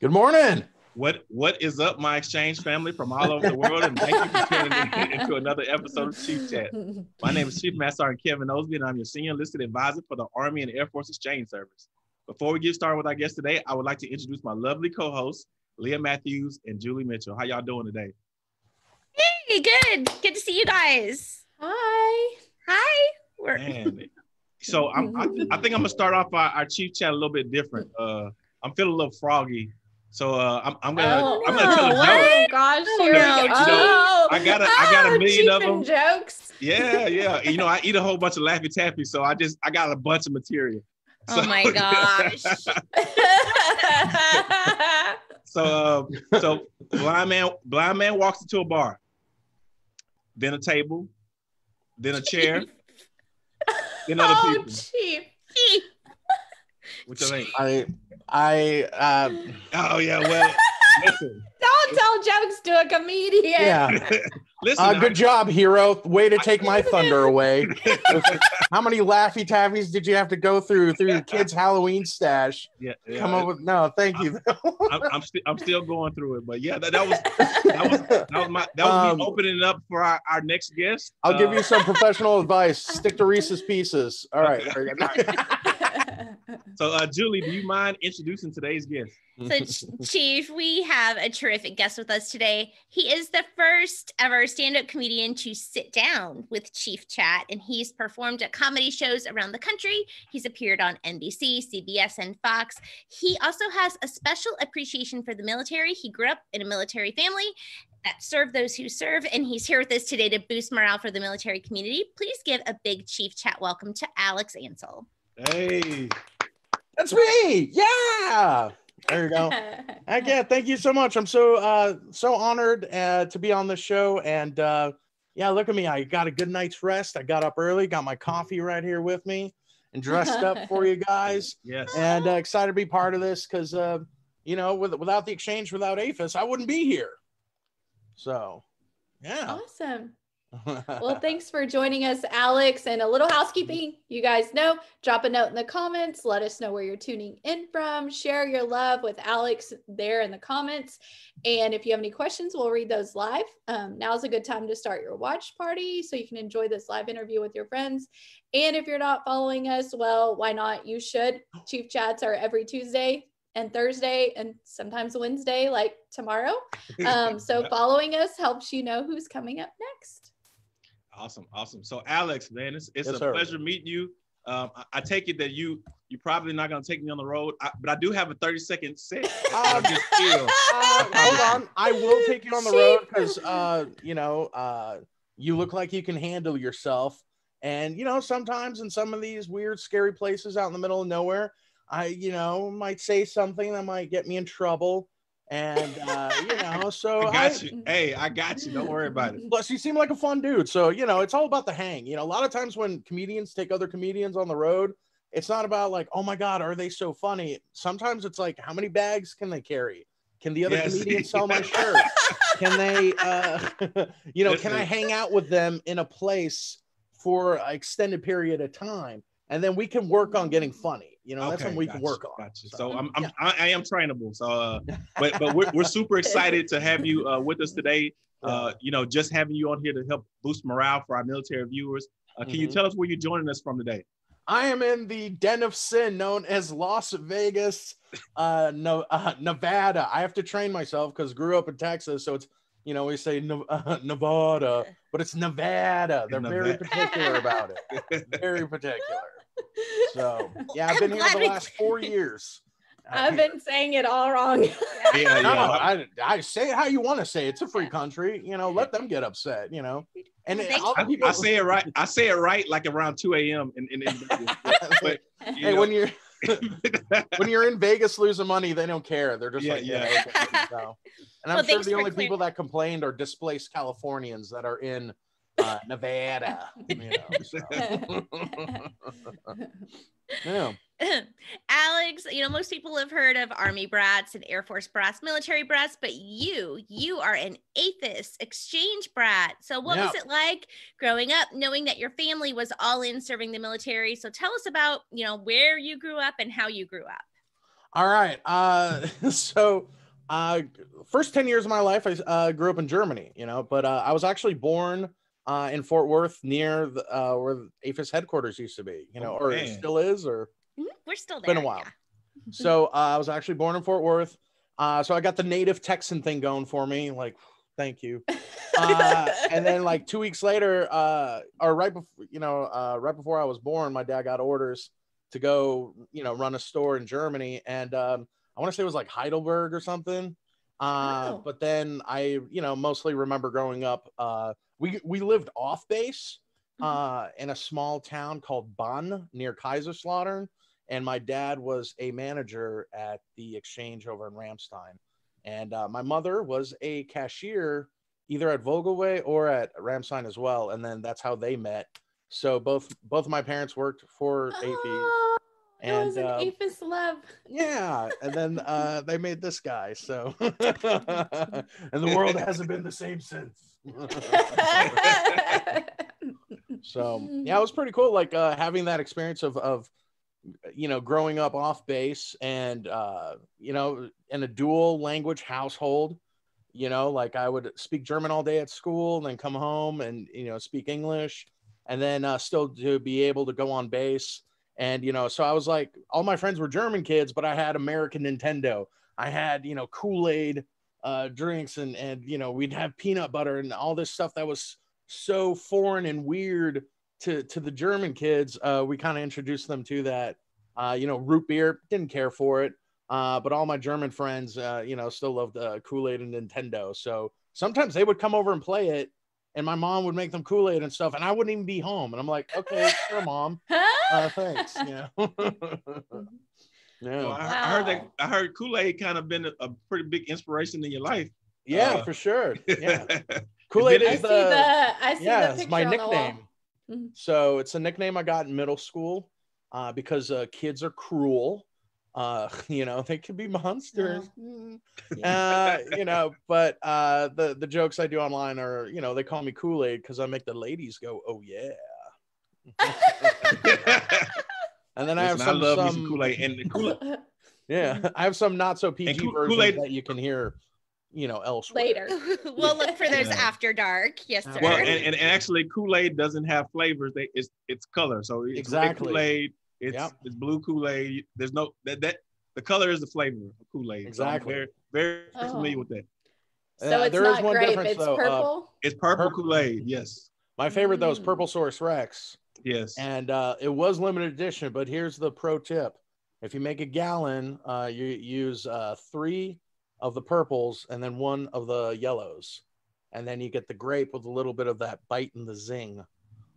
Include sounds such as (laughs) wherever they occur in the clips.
Good morning. What what is up, my exchange family from all over the world? And thank you for tuning in into another episode of Chief Chat. My name is Chief Master Sergeant Kevin Osby, and I'm your senior enlisted advisor for the Army and Air Force Exchange Service. Before we get started with our guest today, I would like to introduce my lovely co-hosts, Leah Matthews and Julie Mitchell. How y'all doing today? Hey, good. Good to see you guys. Hi. Hi. We're Man, so I'm, I, I think I'm gonna start off our, our Chief Chat a little bit different. Uh, I'm feeling a little froggy, so uh, I'm, I'm gonna Oh, I'm gonna tell a joke. Oh gosh, here no, we Oh, I got a- I got a oh, million of cheaping them. jokes. Yeah, (laughs) yeah. You know, I eat a whole bunch of Laffy Taffy, so I just I got a bunch of material. Oh my gosh. (laughs) so uh, so blind man blind man walks into a bar, then a table, then a chair, then other oh, people. cheap. What you think? I I uh Oh yeah, well, (laughs) listen, Don't tell jokes to a comedian. yeah. (laughs) listen. Uh, I- good job, hero. Way to take my (laughs) thunder away. How many Laffy Taffies did you have to go through through your kid's Halloween stash? yeah, yeah, Come up with no, thank you. I'm, I'm, sti- I'm still going through it, but yeah, that, that was that was that was my that was Um, me opening it up for our, our next guest. I'll give Uh, you some professional advice. Stick to Reese's Pieces. All right. Okay. very good. So, uh, Julie, do you mind introducing today's guest? So, Ch- Chief, we have a terrific guest with us today. He is the first ever stand up comedian to sit down with Chief Chat, and he's performed at comedy shows around the country. He's appeared on NBC, CBS, and Fox. He also has a special appreciation for the military. He grew up in a military family that served those who serve, and he's here with us today to boost morale for the military community. Please give a big Chief Chat welcome to Alex Ansel. Hey, That's me. Yeah. There you go. (laughs) Heck yeah, thank you so much. I'm so uh so honored uh to be on the show. And uh yeah, look at me. I got a good night's rest. I got up early, got my coffee right here with me and dressed up for you guys. (laughs) yes. And uh, excited to be part of this because uh, you know, with, without the exchange, without AAFES, I wouldn't be here. So yeah. awesome. Well, thanks for joining us, Alex. And a little housekeeping. You guys know, drop a note in the comments. Let us know where you're tuning in from. Share your love with Alex there in the comments. And if you have any questions, we'll read those live. Um, now's a good time to start your watch party so you can enjoy this live interview with your friends. And if you're not following us, well, why not? You should. Chief Chats are every Tuesday and Thursday and sometimes Wednesday, like tomorrow. (laughs) Um, so following us helps you know who's coming up next. Awesome, awesome. So, Alex, man, it's, it's Yes, a sir. pleasure meeting you. Um, I, I take it that you you're probably not gonna take me on the road, I, but I do have a 30 second set. Um, of this uh, hold on. I will take you on the road (laughs) because uh, you know, uh, you look like you can handle yourself. And you know, sometimes in some of these weird, scary places out in the middle of nowhere, I, you know, might say something that might get me in trouble. And uh, you know, so I I, got you. Hey, I got you. Don't worry about it. plus you seem like a fun dude. So, you know, it's all about the hang. You know, a lot of times when comedians take other comedians on the road, it's not about like, oh my God, are they so funny? Sometimes it's like, how many bags can they carry? Can the other Yes. (laughs) comedian sell my shirt? Can they, uh, (laughs) you know, can I hang out with them in a place for an extended period of time? And then we can work on getting funny. You know, that's Okay, when we can work on. gotcha. So, So I'm, I'm yeah. I, I am trainable. So, uh, (laughs) but but we're, we're super excited to have you uh, with us today. Uh, you know, just having you on here to help boost morale for our military viewers. Uh, can you Mhm. tell us where you're joining us from today? I am in the den of sin known as Las Vegas, uh, no, uh, Nevada. I have to train myself because grew up in Texas, so it's you know we say uh, Nevada, but it's Nevada. They're very particular about it. (laughs) Very particular. So (laughs) yeah, I've been here glad the last four (laughs) years. I've been saying it all wrong. Yeah, (laughs) No. I, I say it how you want to say. it. It's a free country, you know. Let them get upset, you know. And Thank all the I, people, I say it right. I say it right, like around 2 a.m. in in, in Vegas. But, hey, know, when you're when you're in Vegas losing money, they don't care. They're just Yeah, like, yeah. yeah. okay. And I'm Well, sure the only clear- people that complained are displaced Californians that are in uh, Nevada. You (laughs) know, so. yeah. Alex, you know, most people have heard of Army brats and Air Force brats, military brats, but you, you are an AAFES exchange brat. So, what was it like growing up, knowing that your family was all in serving the military? So, tell us about, you know, where you grew up and how you grew up. All right. Uh, (laughs) so, uh, first 10 years of my life, I uh, grew up in Germany, you know, but uh, I was actually born uh, in Fort Worth near the, uh, where the AAFES headquarters used to be, you know, Oh, or it man. still is, or Mhm, We're still there. been a while. yeah. so uh, I was actually born in Fort Worth. Uh, so I got the native Texan thing going for me. Like, thank you. (laughs) Uh, and then like two weeks later, uh, or right before, you know, uh, right before I was born, my dad got orders to go, you know, run a store in Germany. And um, I want to say it was like Heidelberg or something. Uh, Oh. But then I, you know, mostly remember growing up. Uh, we we lived off base uh, in a small town called Bonn near Kaiserslautern, and my dad was a manager at the exchange over in Ramstein, and uh, my mother was a cashier either at Vogelweh or at Ramstein as well, and then that's how they met. So both both of my parents worked for AAFES. Oh, it was an um, AAFES love. Yeah, and then uh, they made this guy. So, (laughs) and the world hasn't been the same since. (laughs) so yeah, it was pretty cool. Like uh, having that experience of of you know growing up off base and uh, you know in a dual language household. You know, like I would speak German all day at school, and then come home and you know speak English, and then uh, still to be able to go on base. And you know, so I was like, all my friends were German kids, but I had American Nintendo. I had you know Kool Aid uh, drinks, and and you know we'd have peanut butter and all this stuff that was so foreign and weird to to the German kids. Uh, we kind of introduced them to that. Uh, you know, root beer didn't care for it, uh, but all my German friends, uh, you know, still loved uh, Kool Aid and Nintendo. So sometimes they would come over and play it, and my mom would make them Kool Aid and stuff, and I wouldn't even be home. And I'm like, okay, sure, mom. (laughs) Uh, thanks. Yeah. (laughs) Well, yeah. I, I heard that I heard Kool Aid kind of been a, a pretty big inspiration in your life. Yeah, Uh, for sure. (laughs) Yeah. Kool Aid It I is see the, the I see yeah, the it's my on the wall. nickname. Mhm. So it's a nickname I got in middle school uh, because uh, kids are cruel. Uh, (laughs) you know, they can be monsters. Mm. Uh, (laughs) you know, but uh, the the jokes I do online are, you know, they call me Kool Aid because I make the ladies go, "Oh yeah," (laughs) and then I have Listen, I some, love some some Kool Aid and the Kool Aid. yeah, I have some not so PG Kool- versions Kool-Aid- that you can hear, you know, elsewhere. Later. we'll look for those Yeah. after dark. Yes, sir. Well, and, and, and actually, Kool Aid doesn't have flavors. They, it's it's color. So it's Exactly. Kool Aid. It's Yep. it's blue Kool Aid. There's no that that the color is the flavor of Kool Aid. Exactly. very very Oh. familiar with that. So Uh, it's there is not one grape, difference, it's though, uh, purple. It's purple Purple. Kool Aid. Yes. My favorite though is Mm. Purplesaurus Rex. Yes. and uh, it was limited edition. But here's the pro tip: if you make a gallon, uh, you use uh, three of the purples and then one of the yellows, and then you get the grape with a little bit of that bite and the zing.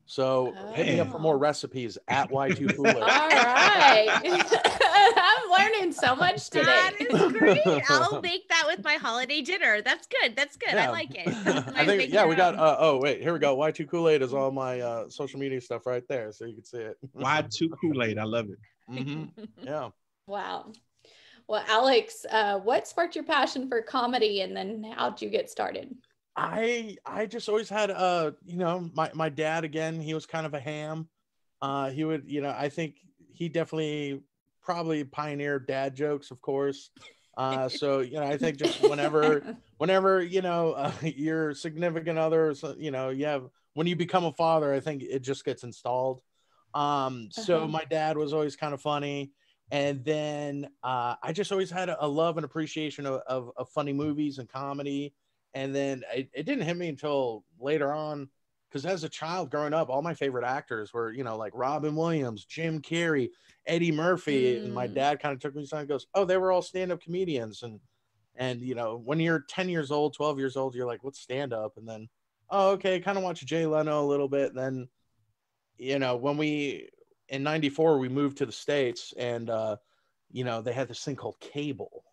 So hit me up for Oh. more recipes (laughs) at Y2 All Cooler. right. (laughs) I'm learning so much today. That is great. I'll (laughs) make that with my holiday dinner. That's good. That's good. I like it. I think yeah, your we got. Uh, oh wait, here we go. Y2 Kool Aid is all my uh, social media stuff right there, so you can see it. Y two Kool Aid. I love it. Mhm. Yeah. Wow. Well, Alex, uh, what sparked your passion for comedy and then how'd you get started? I I just always had uh you know my my dad again he was kind of a ham. Uh he would you know I think he definitely probably pioneered dad jokes of course. Uh so you know I think just whenever (laughs) whenever you know uh, (laughs) your significant other you know you have when you become a father I think it just gets installed. Um so Uh-huh. my dad was always kind of funny. And then uh I just always had a, a love and appreciation of, of, of funny movies and comedy and then it, it didn't hit me until later on because as a child growing up all my favorite actors were you know like robin williams jim carrey eddie murphy. And my Mm. dad kind of took me aside and goes oh they were all stand-up comedians. And and you know when you're 10 years old 12 years old you're like what's stand-up? And then oh okay kind of watch jay leno a little bit. And then you know when we in 94 we moved to the states and uh you know they had this thing called cable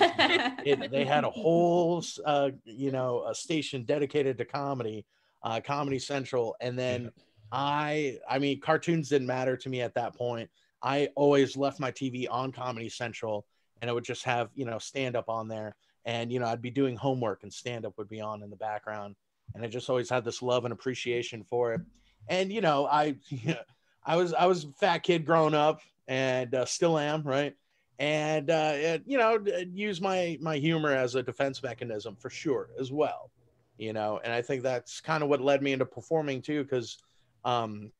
(laughs) it, they had a whole uh, you know a station dedicated to comedy uh, comedy central and then i i mean cartoons didn't matter to me at that point. I always left my tv on comedy central and it would just have you know stand up on there. And you know i'd be doing homework and stand up would be on in the background. And i just always had this love and appreciation for it. And you know i (laughs) i was i was a fat kid growing up and uh, still am right and uh, you know use my my humor as a defense mechanism for sure as well you know and i think that's kind of what led me into performing too because um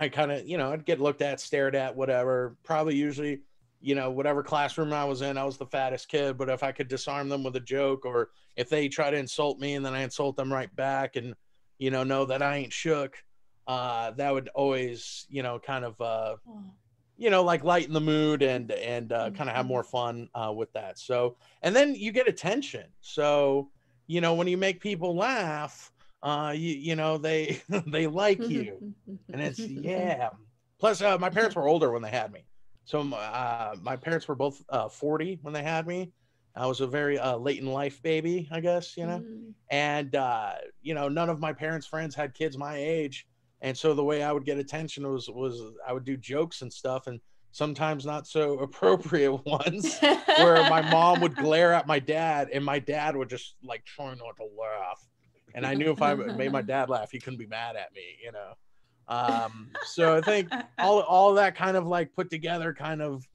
i kind of you know i'd get looked at stared at whatever probably usually you know whatever classroom i was in i was the fattest kid but if i could disarm them with a joke or if they try to insult me and then i insult them right back and you know know that i ain't shook uh that would always you know kind of uh you know like lighten the mood and and uh, kind of have more fun uh, with that. So and then you get attention. So you know when you make people laugh uh you you know they (laughs) they like you. And it's (laughs) yeah. Plus uh, my parents were older when they had me. So uh my parents were both uh 40 when they had me. I was a very uh late in life baby i guess you know? Mm. and uh you know none of my parents friends had kids my age and so the way i would get attention was was i would do jokes and stuff and sometimes not so (laughs) appropriate ones where my mom would glare at my dad and my dad would just like try not to laugh. And i knew if i made my (laughs) dad laugh he couldn't be mad at me you know? Um so i think all all that kind of like put together kind of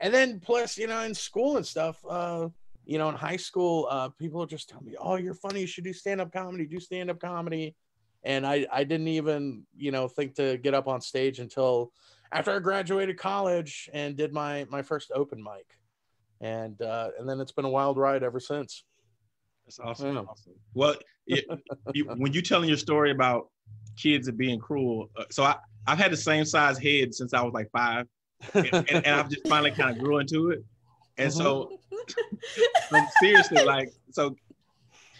and then plus you know in school and stuff uh you know in high school uh people just tell me oh you're funny you should do stand-up comedy do stand-up comedy and i i didn't even you know think to get up on stage until after i graduated college and did my my first open mic and uh and then it's been a wild ride ever since That's awesome. Yeah. awesome. Well, it, you, when you telling your story about kids and being cruel, uh, so I I've had the same size head since I was like five, and, and, and I've just finally kind of grew into it. And (laughs) so, so seriously, like so,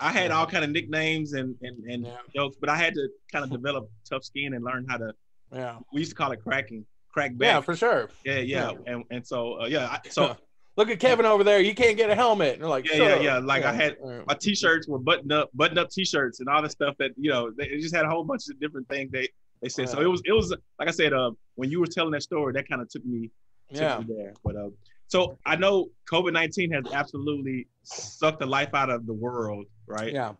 I had all kind of nicknames and and, and Yeah. jokes, but I had to kind of (laughs) develop tough skin and learn how to. yeah We used to call it cracking, crack yeah back. for sure Yeah, yeah, Yeah. and and so uh, yeah, I, so (laughs) look at kevin over there you can't get a helmet and they're like Yeah, yeah, up." yeah, like I had- Yeah. my t-shirts were buttoned up, buttoned up t-shirts and all the stuff that you know they just had a whole bunch of different things they they said. So it was it was like I said, uh, when you were telling that story, that kind of took me took yeah me there. But uh, so I know COVID nineteen has absolutely sucked the life out of the world, right? yeah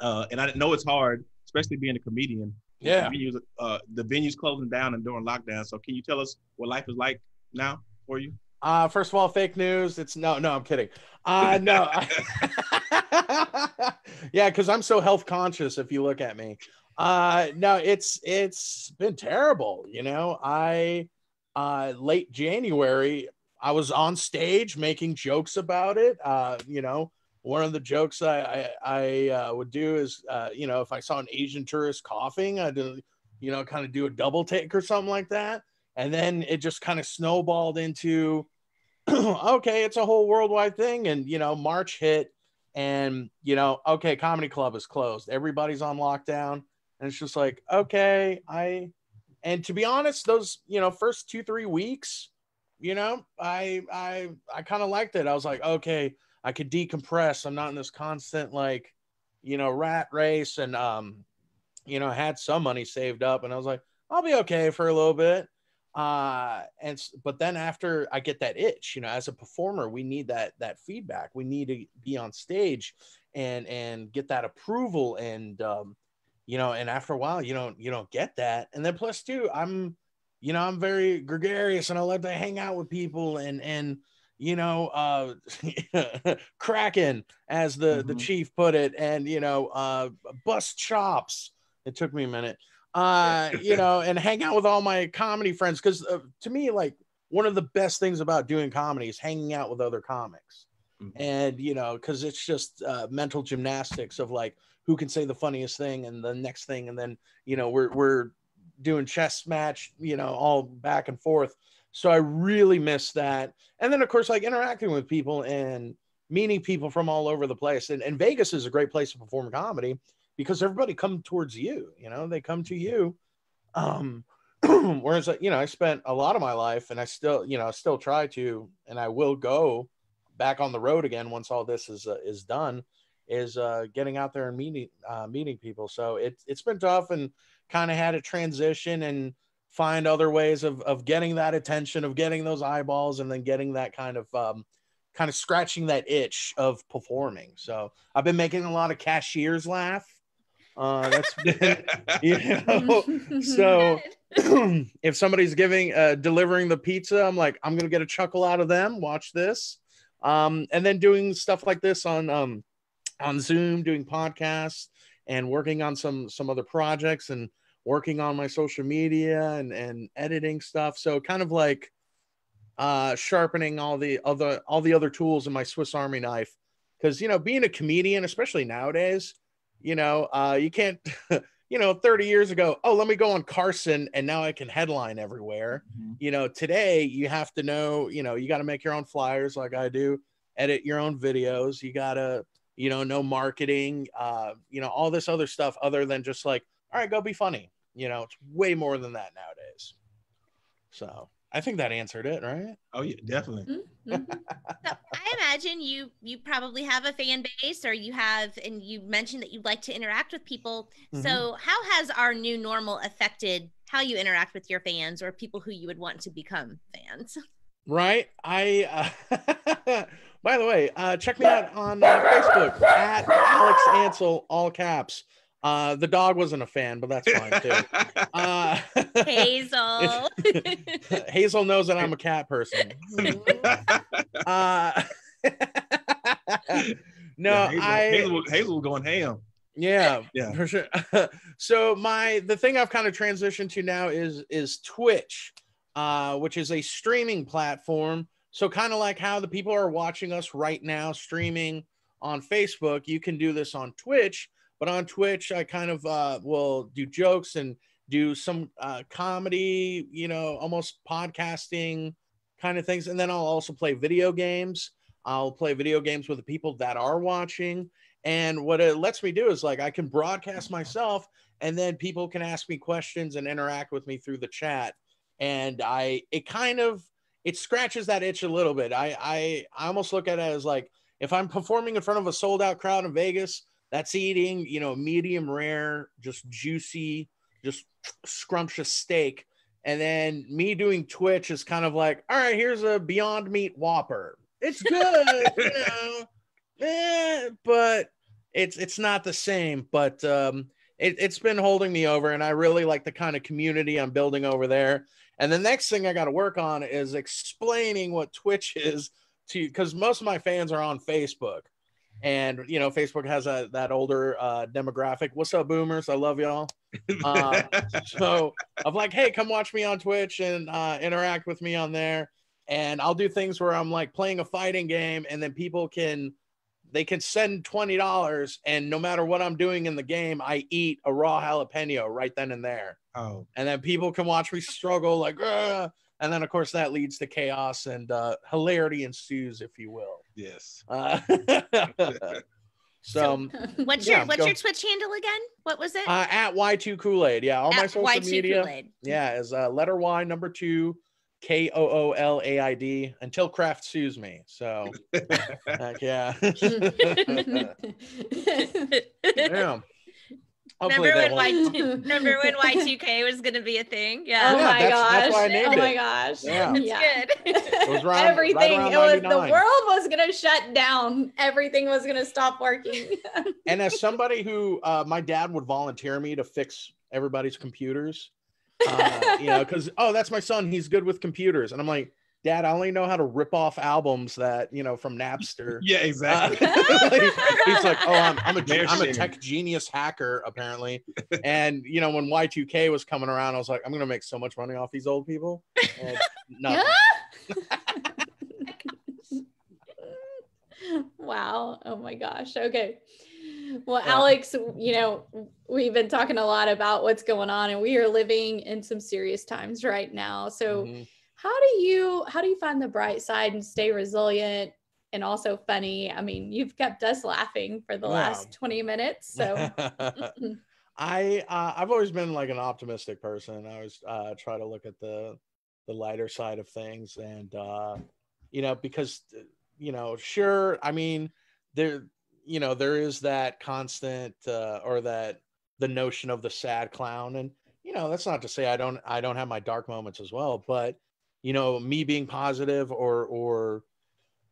Uh, and I know it's hard, especially being a comedian. Yeah. The venues, uh, the venues closing down and during lockdown. So can you tell us what life is like now for you? Uh, first of all, fake news. It's no, no, I'm kidding. Uh, no. (laughs) yeah, because I'm so health conscious. If you look at me, uh, no, it's it's been terrible. You know, I uh, late January, I was on stage making jokes about it. Uh, you know, one of the jokes I I, I uh, would do is, uh, you know, if I saw an Asian tourist coughing, I'd, uh, you know, kind of do a double take or something like that. And then it just kind of snowballed into, (clears throat) okay, it's a whole worldwide thing. And, you know, March hit and, you know, okay, comedy club is closed. Everybody's on lockdown. And it's just like, okay, I, and to be honest, those, you know, first two, three weeks, you know, I, I, I kind of liked it. I was like, okay, I could decompress. I'm not in this constant, like, you know, rat race and, um, you know, had some money saved up and I was like, I'll be okay for a little bit uh and but then after i get that itch you know as a performer we need that that feedback we need to be on stage and and get that approval and um you know and after a while you don't you don't get that and then plus two i'm you know i'm very gregarious and i love to hang out with people and and you know uh (laughs) kraken as the the Mhm. chief put it and you know uh bust chops it took me a minute uh you know and hang out with all my comedy friends because uh, to me like one of the best things about doing comedy is hanging out with other comics Mhm. and you know because it's just uh, mental gymnastics of like who can say the funniest thing and the next thing and then you know we're we're doing chess match you know all back and forth. So i really miss that. And then of course like interacting with people and meeting people from all over the place. And, and vegas is a great place to perform comedy because everybody come towards you you know they come to you. Um (clears throat) whereas you know i spent a lot of my life and i still you know still try to and i will go back on the road again once all this is uh, is done is uh getting out there and meeting uh meeting people. So it, it's been tough and kind of had to transition and find other ways of of getting that attention of getting those eyeballs and then getting that kind of um kind of scratching that itch of performing so i've been making a lot of cashiers laugh uh that's been (laughs) you know so (clears throat) if somebody's giving uh delivering the pizza, I'm like, I'm gonna get a chuckle out of them. Watch this. Um, and then doing stuff like this on um on Zoom, doing podcasts and working on some some other projects and working on my social media and and editing stuff. So kind of like uh sharpening all the other all the other tools in my Swiss Army knife. Because you know, being a comedian, especially nowadays, you know, uh, you can't (laughs) you know, 30 years ago, oh, let me go on Carson and now I can headline everywhere. Mhm. You know, today you have to know, you know, you got to make your own flyers like I do, edit your own videos. You got to, you know, know marketing, uh, you know, all this other stuff other than just like, all right, go be funny. You know, it's way more than that nowadays. So I think that answered it, right? Oh yeah, definitely. Mhm. So I imagine you you probably have a fan base or you have and you mentioned that you like to interact with people. Mhm. So how has our new normal affected how you interact with your fans or people who you would want to become fans? right i uh, (laughs) by the way uh check me out on uh, facebook at alex ansel all caps uh the dog wasn't a fan but that's fine too (laughs) uh Hazel. (laughs) hazel knows that i'm a cat person (laughs) uh no Yeah, Hazel, i Hazel, Hazel going ham. yeah, Yeah. for sure. so my the thing I've kind of transitioned to now is is Twitch, uh, which is a streaming platform. So kind of like how the people are watching us right now streaming on Facebook, you can do this on Twitch. But on Twitch, I kind of uh, will do jokes and do some uh, comedy, you know, almost podcasting kind of things, and then I'll also play video games. I'll play video games with the people that are watching. And what it lets me do is like I can broadcast myself and then people can ask me questions and interact with me through the chat. And I it kind of it scratches that itch a little bit. I I, I almost look at it as like if I'm performing in front of a sold out crowd in Vegas, that's eating, you know, medium rare, just juicy, just scrumptious steak. And then me doing Twitch is kind of like, all right, here's a Beyond Meat Whopper. It's good, you (laughs) know, eh, but it's it's not the same. But um, it, it's been holding me over, and I really like the kind of community I'm building over there. And the next thing I got to work on is explaining what Twitch is to you, because most of my fans are on Facebook, and you know Facebook has a that older uh, demographic. What's up, boomers? I love y'all. Uh, (laughs) so I'm like, hey, come watch me on Twitch and uh, interact with me on there. And I'll do things where I'm like playing a fighting game, and then people can they can send twenty dollars, and no matter what I'm doing in the game, I eat a raw jalapeno right then and there. oh, And then people can watch me struggle, like, "Ugh." and then of course that leads to chaos and uh, hilarity ensues, if you will. Yes. Uh, (laughs) (laughs) so um, (laughs) What's Yeah, your what's go. your Twitch handle again? What was it? uh, at Y2 Kool Aid, yeah, all my social Y2 media. Kool-Aid. Yeah, is uh, letter Y number two, K O O L A I D until Kraft sues me. So heck yeah. yeah. Hopefully Remember when Y remember when Y2K was gonna be a thing? (laughs) Oh Yeah. Yeah, my that's- gosh. that's why I named oh my gosh. Yeah. It's Yeah. good. (laughs) was around- right Everything. around it was the world was gonna shut down. Everything was gonna stop working. (laughs) and as somebody who uh, my dad would volunteer me to fix everybody's computers, uh, you know, because oh, that's my son. He's good with computers, and I'm like, Dad, I only know how to rip off albums that you know from Napster. (laughs) Yeah, Uh, exactly. like, (laughs) he's like, oh, I'm, I'm a Bear I'm a tech genius hacker apparently, (laughs) and you know when Y2K was coming around, I was like, I'm gonna make so much money off these old people. And nothing. wow. Oh my gosh. Okay. Well, Alex, you know, we've been talking a lot about what's going on and we are living in some serious times right now. So, Mhm. How do you how do you find the bright side and stay resilient and also funny? I mean, you've kept us laughing for the Yeah. last 20 minutes. So, (laughs) (laughs) I uh, I've always been like an optimistic person. I always uh, try to look at the the lighter side of things, and uh, you know, because uh, you know, sure, I mean, there, you know, there is that constant uh, or that the notion of the sad clown, and you know, that's not to say I don't I don't have my dark moments as well, but you know, me being positive or or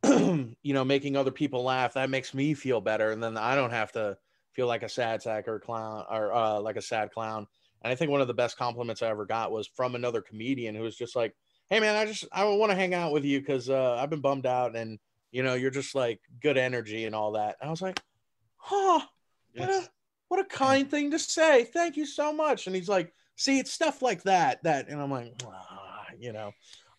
(clears throat) you know making other people laugh that makes me feel better and then i don't have to feel like a sad sack or a clown or uh, like a sad clown And I think one of the best compliments I ever got was from another comedian who was just like, "Hey man, I just I want to hang out with you because uh, I've been bummed out and you know you're just like good energy and all that." And I was like, "Huh, what a what a kind thing to say. Thank you so much." And he's like, "See, it's stuff like that that," and I'm like, ah, you know.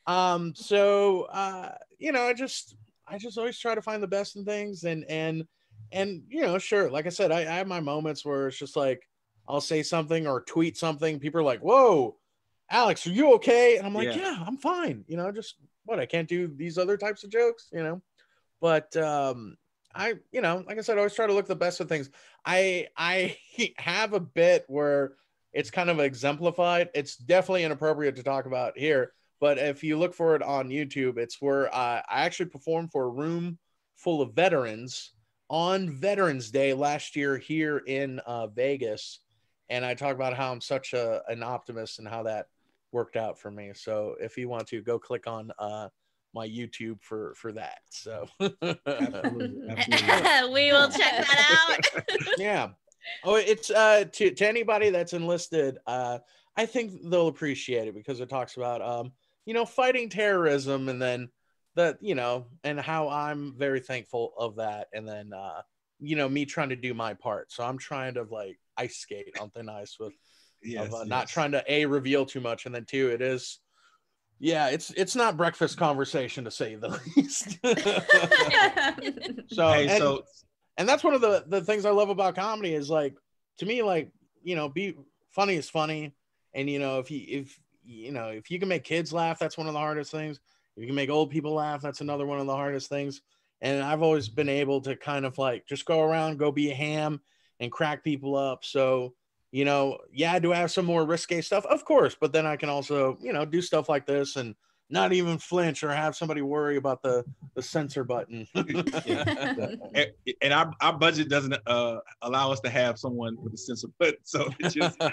Um, so uh, you know, I just I just always try to find the best in things and and and you know, sure, like I said, I, I have my moments where it's just like I'll say something or tweet something. People are like, "Whoa, Alex, are you okay?" And I'm like, "Yeah, yeah I'm fine." You know, just what I can't do these other types of jokes, you know. But um, I, you know, like I said, I always try to look the best of things. I I (laughs) have a bit where it's kind of exemplified. It's definitely inappropriate to talk about here, but if you look for it on YouTube, it's where uh, I actually performed for a room full of veterans on Veterans Day last year here in uh, Vegas and I talk about how I'm such a an optimist and how that worked out for me. So if you want to go click on uh my YouTube for for that. So absolutely, (laughs) absolutely. we will check that out. (laughs) yeah. Oh, it's uh to, to anybody that's enlisted, uh I think they'll appreciate it because it talks about um, you know, fighting terrorism and then that, you know, and how I'm very thankful of that. And then uh, you know, me trying to do my part. So I'm trying to like ice skate on thin ice with yes, of, uh, yes. not trying to a reveal too much, and then two, it is yeah, it's it's not breakfast conversation to say the (laughs) least. (laughs) (laughs) so, hey, and, so and that's one of the the things I love about comedy is like to me like you know be funny is funny, and you know if you if you know if you can make kids laugh, that's one of the hardest things. If you can make old people laugh, that's another one of the hardest things. And I've always been able to kind of like just go around, go be a ham, and crack people up. So, you know, yeah, do I have some more risque stuff? Of course, but then I can also, you know, do stuff like this and not even flinch or have somebody worry about the the censor button. (laughs) (laughs) and, and, our, our budget doesn't uh, allow us to have someone with a censor button, so just uh,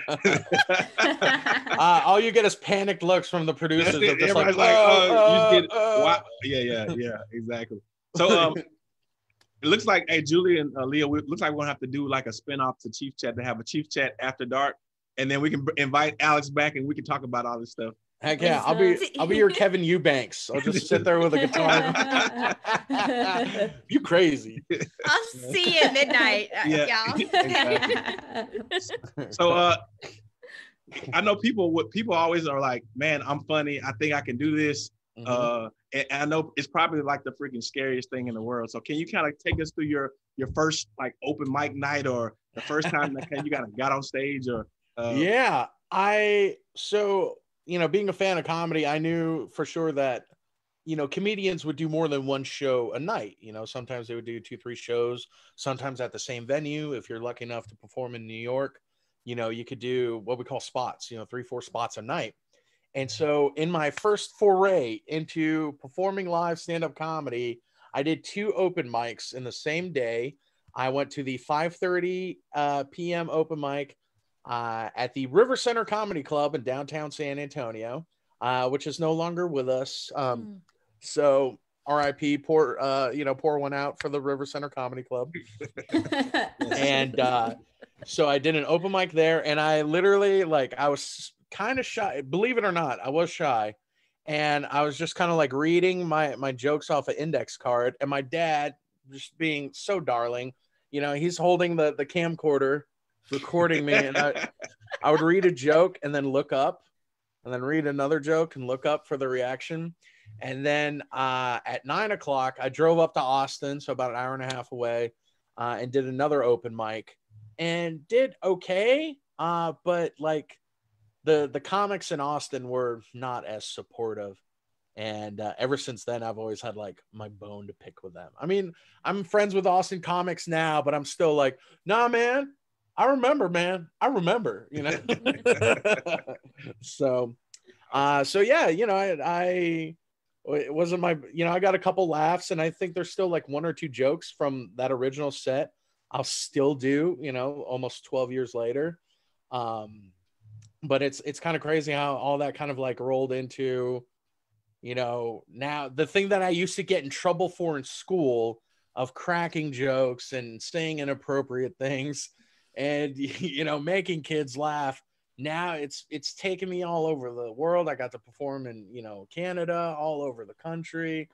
all you get is panicked looks from the producers. Everybody's like, like oh, oh, you get, uh, yeah, yeah, yeah, exactly. So um, it looks like, hey, Julie and uh, Leah, we, looks like we're gonna have to do like a spinoff to Chief Chat to have a Chief Chat after dark, and then we can invite Alex back and we can talk about all this stuff. Heck yeah, I'll be I'll be your Kevin Eubanks. I'll just sit there with a guitar. (laughs) you crazy. I'll see you at midnight, uh, yeah. y'all. (laughs) so uh I know people what people always are like, man, I'm funny. I think I can do this. Mm-hmm. Uh and I know it's probably like the freaking scariest thing in the world. So can you kind of take us through your your first like open mic night or the first time that you got got on stage or uh... yeah i so you know being a fan of comedy i knew for sure that you know comedians would do more than one show a night you know sometimes they would do two three shows sometimes at the same venue if you're lucky enough to perform in new york you know you could do what we call spots you know three four spots a night and so, in my first foray into performing live stand up comedy, I did two open mics in the same day. I went to the 5:30 uh, p.m. open mic uh, at the River Center Comedy Club in downtown San Antonio, uh, which is no longer with us. Um, mm. So, RIP, pour uh, you know, pour one out for the River Center Comedy Club. (laughs) and uh, so I did an open mic there, and I literally like I was kind of shy. Believe it or not, I was shy. And I was just kind of like reading my my jokes off an index card. And my dad, just being so darling, you know, he's holding the the camcorder, recording me, and I, (laughs) I would read a joke and then look up, and then read another joke and look up for the reaction. And then uh, at nine o'clock, I drove up to Austin, so about an hour and a half away, uh, and did another open mic, and did okay. Uh, but like the the comics in Austin were not as supportive. And uh, ever since then, I've always had like my bone to pick with them. I mean, I'm friends with Austin comics now, but I'm still like, nah, man. I remember, man. I remember, you know. (laughs) so, uh, so yeah, you know, I, I it wasn't my, you know, I got a couple laughs, and I think there's still like one or two jokes from that original set. I'll still do, you know, almost 12 years later. Um, but it's it's kind of crazy how all that kind of like rolled into you know now the thing that i used to get in trouble for in school of cracking jokes and saying inappropriate things and (laughs) you know making kids laugh now it's it's taken me all over the world. I got to perform in you know Canada, all over the country,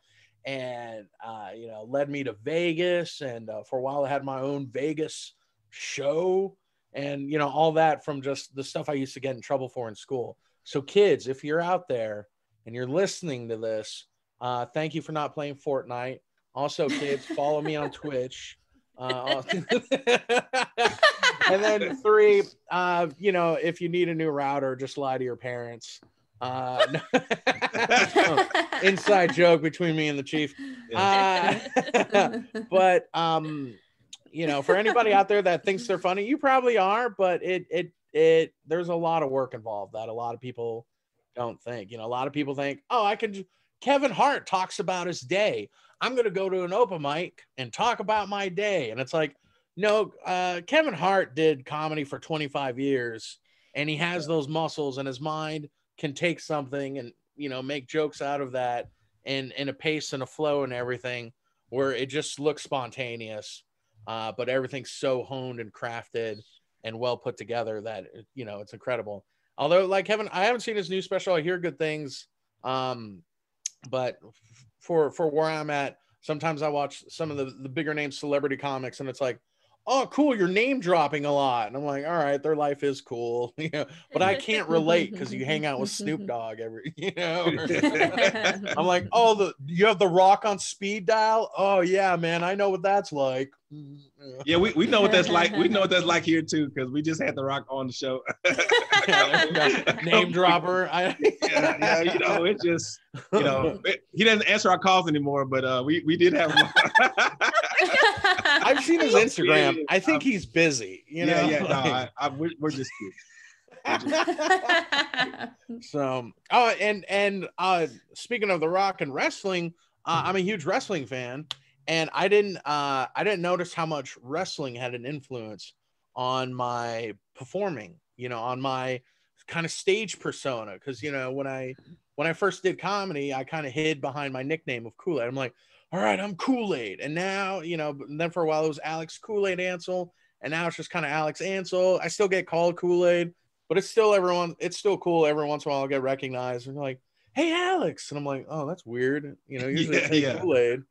and uh, you know led me to Vegas. And uh, for a while, I had my own Vegas show, and you know all that from just the stuff I used to get in trouble for in school. So kids, if you're out there and you're listening to this, uh, thank you for not playing Fortnite. Also, kids, follow me on (laughs) Twitch. Uh, (laughs) and then three, uh, you know, if you need a new router, just lie to your parents. Uh, (laughs) (laughs) inside joke between me and the chief. Uh, (laughs) but um, you know, for anybody out there that thinks they're funny, you probably are, but it it it there's a lot of work involved that a lot of people don't think. You know, a lot of people think, oh, I can. Kevin Hart talks about his day. I'm going to go to an open mic and talk about my day. And it's like, no, uh, Kevin Hart did comedy for 25 years and he has those muscles and his mind can take something and, you know, make jokes out of that and in a pace and a flow and everything where it just looks spontaneous. Uh, but everything's so honed and crafted and well put together that, you know, it's incredible. Although, like Kevin, I haven't seen his new special. I hear good things. Um, but for for where I'm at, sometimes I watch some of the, the bigger name celebrity comics and it's like, oh cool you're name dropping a lot. And i'm like all right their life is cool. (laughs) You know but i can't relate because you hang out with snoop (laughs) dogg every (laughs) you know i'm like oh the you have the rock on speed dial? Oh yeah man i know what that's like. Yeah we, we know what that's like we know what that's like here too because we just had the rock on the show. Name dropper I, yeah, yeah, you know it just you know it, he doesn't answer our calls anymore but uh we we did have I've seen his Instagram. I think um, he's busy. You know? Yeah, yeah. No, I, I, we're, we're just (laughs) so, oh, and and uh, speaking of the Rock and wrestling, uh, I'm a huge wrestling fan, and I didn't uh, I didn't notice how much wrestling had an influence on my performing. You know, on my kind of stage persona, because you know when I when I first did comedy, I kind of hid behind my nickname of Kool Aid. I'm like, all right, I'm Kool Aid. And now, you know, then for a while it was Alex Kool Aid Ansel. And now it's just kind of Alex Ansel. I still get called Kool Aid, but it's still everyone, it's still cool. Every once in a while I'll get recognized and like, hey, Alex. And I'm like, oh, that's weird. You know, (laughs) usually yeah, yeah. Kool Aid.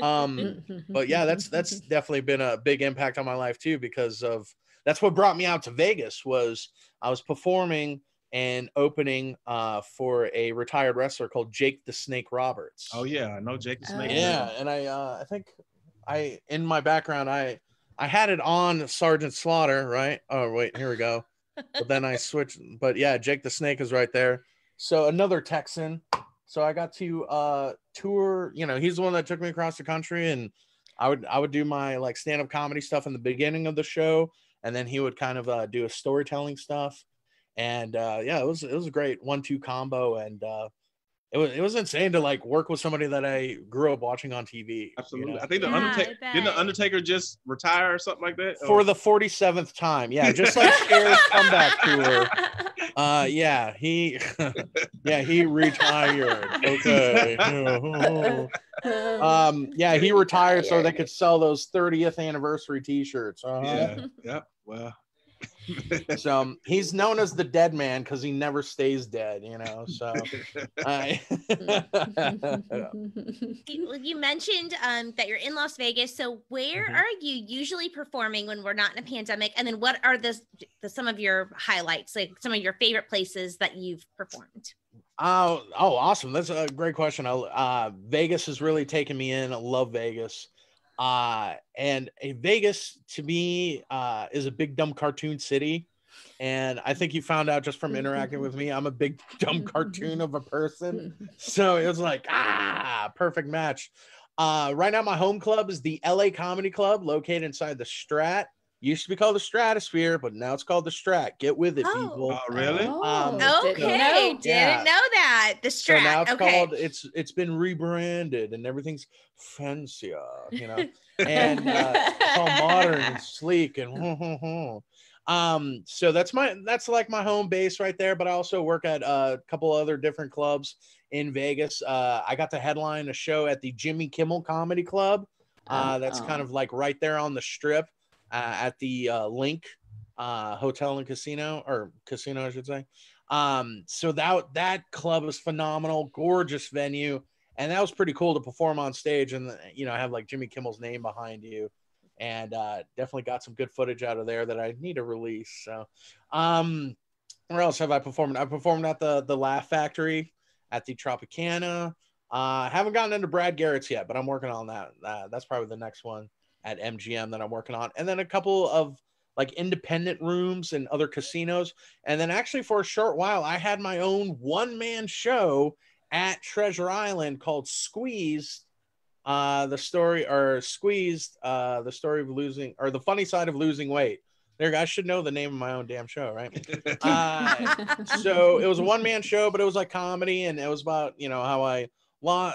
Um, (laughs) but yeah, that's that's definitely been a big impact on my life too, because of that's what brought me out to Vegas was I was performing and opening uh, for a retired wrestler called Jake the Snake Roberts. Oh yeah, I know Jake the Snake. Yeah, and I uh, I think I in my background I I had it on Sergeant Slaughter, right? Oh wait, here we go. (laughs) but then I switched. But yeah, Jake the Snake is right there. So another Texan. So I got to uh tour. You know, he's the one that took me across the country, and I would I would do my like stand up comedy stuff in the beginning of the show, and then he would kind of uh, do a storytelling stuff and uh, yeah, it was it was a great one-two combo, and uh, it was it was insane to like work with somebody that I grew up watching on TV. Absolutely, you know? I think the yeah, Undertaker didn't the Undertaker just retire or something like that for the forty seventh time. Yeah, just (laughs) like Cher's comeback tour. Uh, yeah, he (laughs) yeah he retired. Okay. (laughs) um, yeah, he retired so they could sell those 30th anniversary T-shirts. Uh-huh. Yeah, yeah. Well, so um, he's known as the dead man because he never stays dead, you know. So, (laughs) I... (laughs) you mentioned um, that you're in Las Vegas. So, where mm-hmm. are you usually performing when we're not in a pandemic? And then, what are the, the some of your highlights, like some of your favorite places that you've performed? Oh, oh, awesome! That's a great question. Uh, Vegas has really taken me in. I love Vegas. Uh, and a Vegas to me uh, is a big dumb cartoon city. And I think you found out just from interacting with me, I'm a big (laughs) dumb cartoon of a person. So it was like, ah, perfect match. Uh, right now, my home club is the LA Comedy Club located inside the Strat used to be called the Stratosphere, but now it's called the Strat. Get with it, oh. people. Oh, really? Um, oh, okay, didn't know, didn't know that the Strat. So now it's okay. called. It's it's been rebranded and everything's fancier, you know, and uh, it's all modern and (laughs) sleek and. (laughs) um so that's my that's like my home base right there but i also work at a couple other different clubs in vegas uh i got to headline a show at the jimmy kimmel comedy club uh that's oh. kind of like right there on the strip uh, at the uh, LINQ uh, hotel and casino or casino, I should say. Um, so that that club was phenomenal, gorgeous venue, and that was pretty cool to perform on stage and you know have like Jimmy Kimmel's name behind you, and uh, definitely got some good footage out of there that I need to release. So, um, where else have I performed? I performed at the the Laugh Factory at the Tropicana. Uh, haven't gotten into Brad Garrett's yet, but I'm working on that. Uh, that's probably the next one at MGM that I'm working on, and then a couple of like independent rooms and other casinos. And then actually for a short while, I had my own one man show at Treasure Island called Squeezed. Uh, the story or squeezed uh, the story of losing or the funny side of losing weight. There, I should know the name of my own damn show, right? (laughs) Uh, so it was a one man show, but it was like comedy, and it was about you know how I,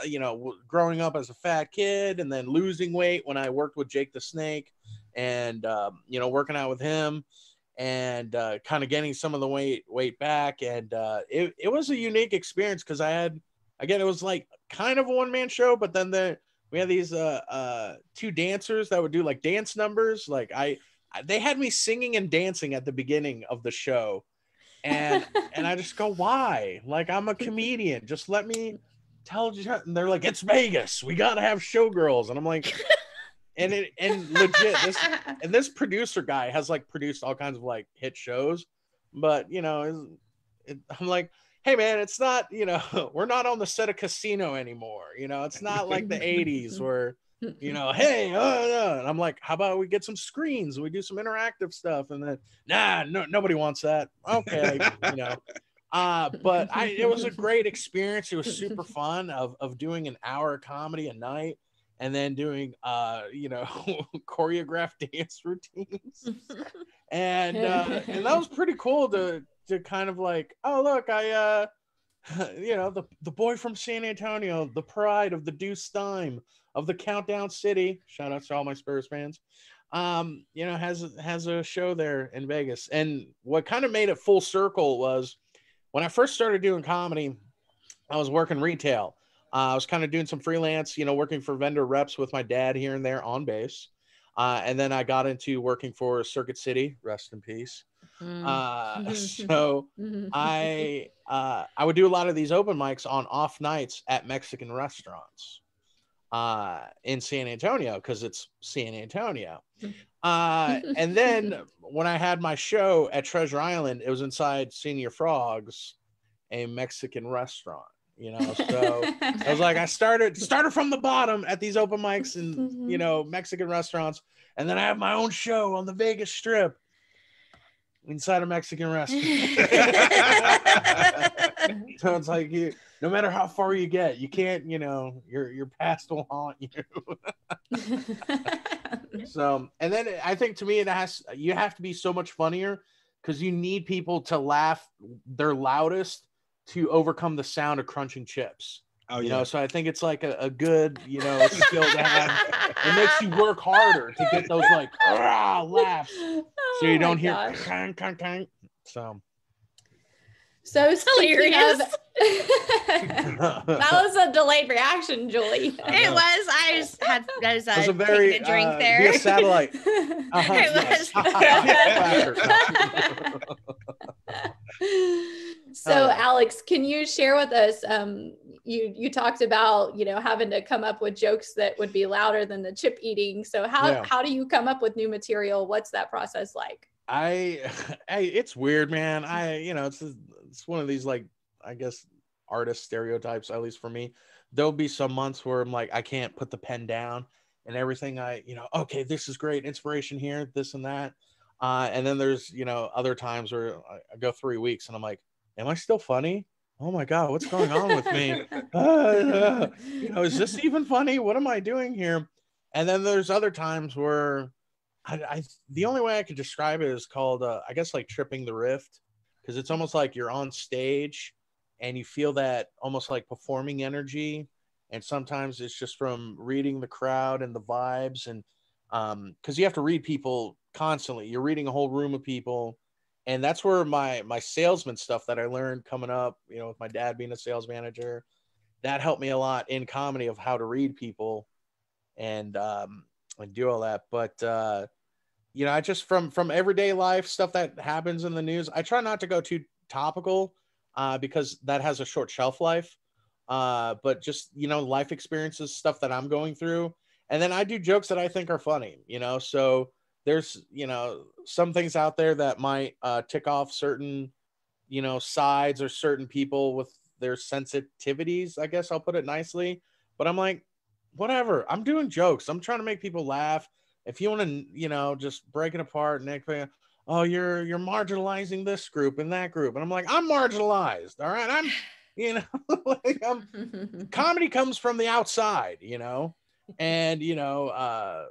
you know, growing up as a fat kid and then losing weight when I worked with Jake the Snake, and um, you know working out with him and uh, kind of getting some of the weight weight back and uh, it, it was a unique experience because i had again it was like kind of a one-man show but then the we had these uh, uh, two dancers that would do like dance numbers. Like i they had me singing and dancing at the beginning of the show. And and i just go why? Like i'm a comedian. Just let me tell you and they're like it's vegas. We gotta have showgirls. And i'm like (laughs) and it and legit this and this producer guy has like produced all kinds of like hit shows. But you know it, i'm like hey man it's not you know (laughs) we're not on the set of casino anymore. You know it's not like the (laughs) 80s where you know hey uh, uh, and i'm like how about we get some screens? And we do some interactive stuff and then nah no, nobody wants that. Okay you know uh but i it was a great (laughs) experience. It was super fun of of doing an hour of comedy a night and then doing uh you know (laughs) choreographed (laughs) dance routines. And uh and that was pretty cool to to kind of like oh look i uh you know the the boy from san antonio the pride of the deuce Stime of the countdown city. Shout out to all my spurs fans. Um you know has has a show there in vegas. And what kind of made it full circle was when i first started doing comedy i was working retail uh, I was kind of doing some freelance, you know, working for vendor reps with my dad here and there on base. Uh, and then I got into working for Circuit City, rest in peace. Mm. Uh, (laughs) so I uh, I would do a lot of these open mics on off nights at Mexican restaurants uh, in San Antonio because it's San Antonio. Uh, (laughs) and then when I had my show at Treasure Island, it was inside Señor Frog's, a Mexican restaurant you know so (laughs) i was like i started started from the bottom at these open mics and mm-hmm. you know mexican restaurants and then i have my own show on the vegas strip inside a mexican restaurant (laughs) (laughs) so it's like you no matter how far you get you can't you know your your past will haunt (laughs) you (laughs) so and then i think to me it has you have to be so much funnier because you need people to laugh their loudest to overcome the sound of crunching chips. Oh, you yeah. know, so I think it's like a, a good, you know, skill to have. It makes you work harder to get those like laughs, oh so you don't hear clang, clang, clang. So, so hilarious. Of, (laughs) that was a delayed reaction, Julie. It was. I just had I was, uh, was a very a drink uh, there via satellite. (laughs) Uh-huh, it was. (laughs) So, uh, Alex, can you share with us? Um, you you talked about you know having to come up with jokes that would be louder than the chip eating. So how yeah. how do you come up with new material? What's that process like? I, I it's weird, man. I you know it's it's one of these like I guess artist stereotypes at least for me. There'll be some months where I'm like I can't put the pen down and everything. I you know okay this is great inspiration here this and that. Uh, and then there's you know other times where I go three weeks and I'm like am I still funny? Oh my God, what's going on with me? Uh, (laughs) (laughs) you know, is this even funny? What am I doing here? And then there's other times where I, I the only way I could describe it is called, uh, I guess, like tripping the rift, because it's almost like you're on stage and you feel that almost like performing energy. And sometimes it's just from reading the crowd and the vibes, and um, because you have to read people constantly. You're reading a whole room of people and that's where my my salesman stuff that I learned coming up, you know, with my dad being a sales manager, that helped me a lot in comedy of how to read people and um and do all that. But uh you know, I just from from everyday life stuff that happens in the news. I try not to go too topical uh, because that has a short shelf life. Uh, but just you know, life experiences, stuff that I'm going through, and then I do jokes that I think are funny. You know, so there's you know some things out there that might uh, tick off certain you know sides or certain people with their sensitivities. I guess I'll put it nicely. But I'm like, whatever. I'm doing jokes. I'm trying to make people laugh if you want to, you know, just break it apart, Nick, oh, you're you're marginalizing this group and that group, and I'm like, I'm marginalized. All right, I'm, you know, (laughs) like I'm. (laughs) comedy comes from the outside, you know, and you know, uh,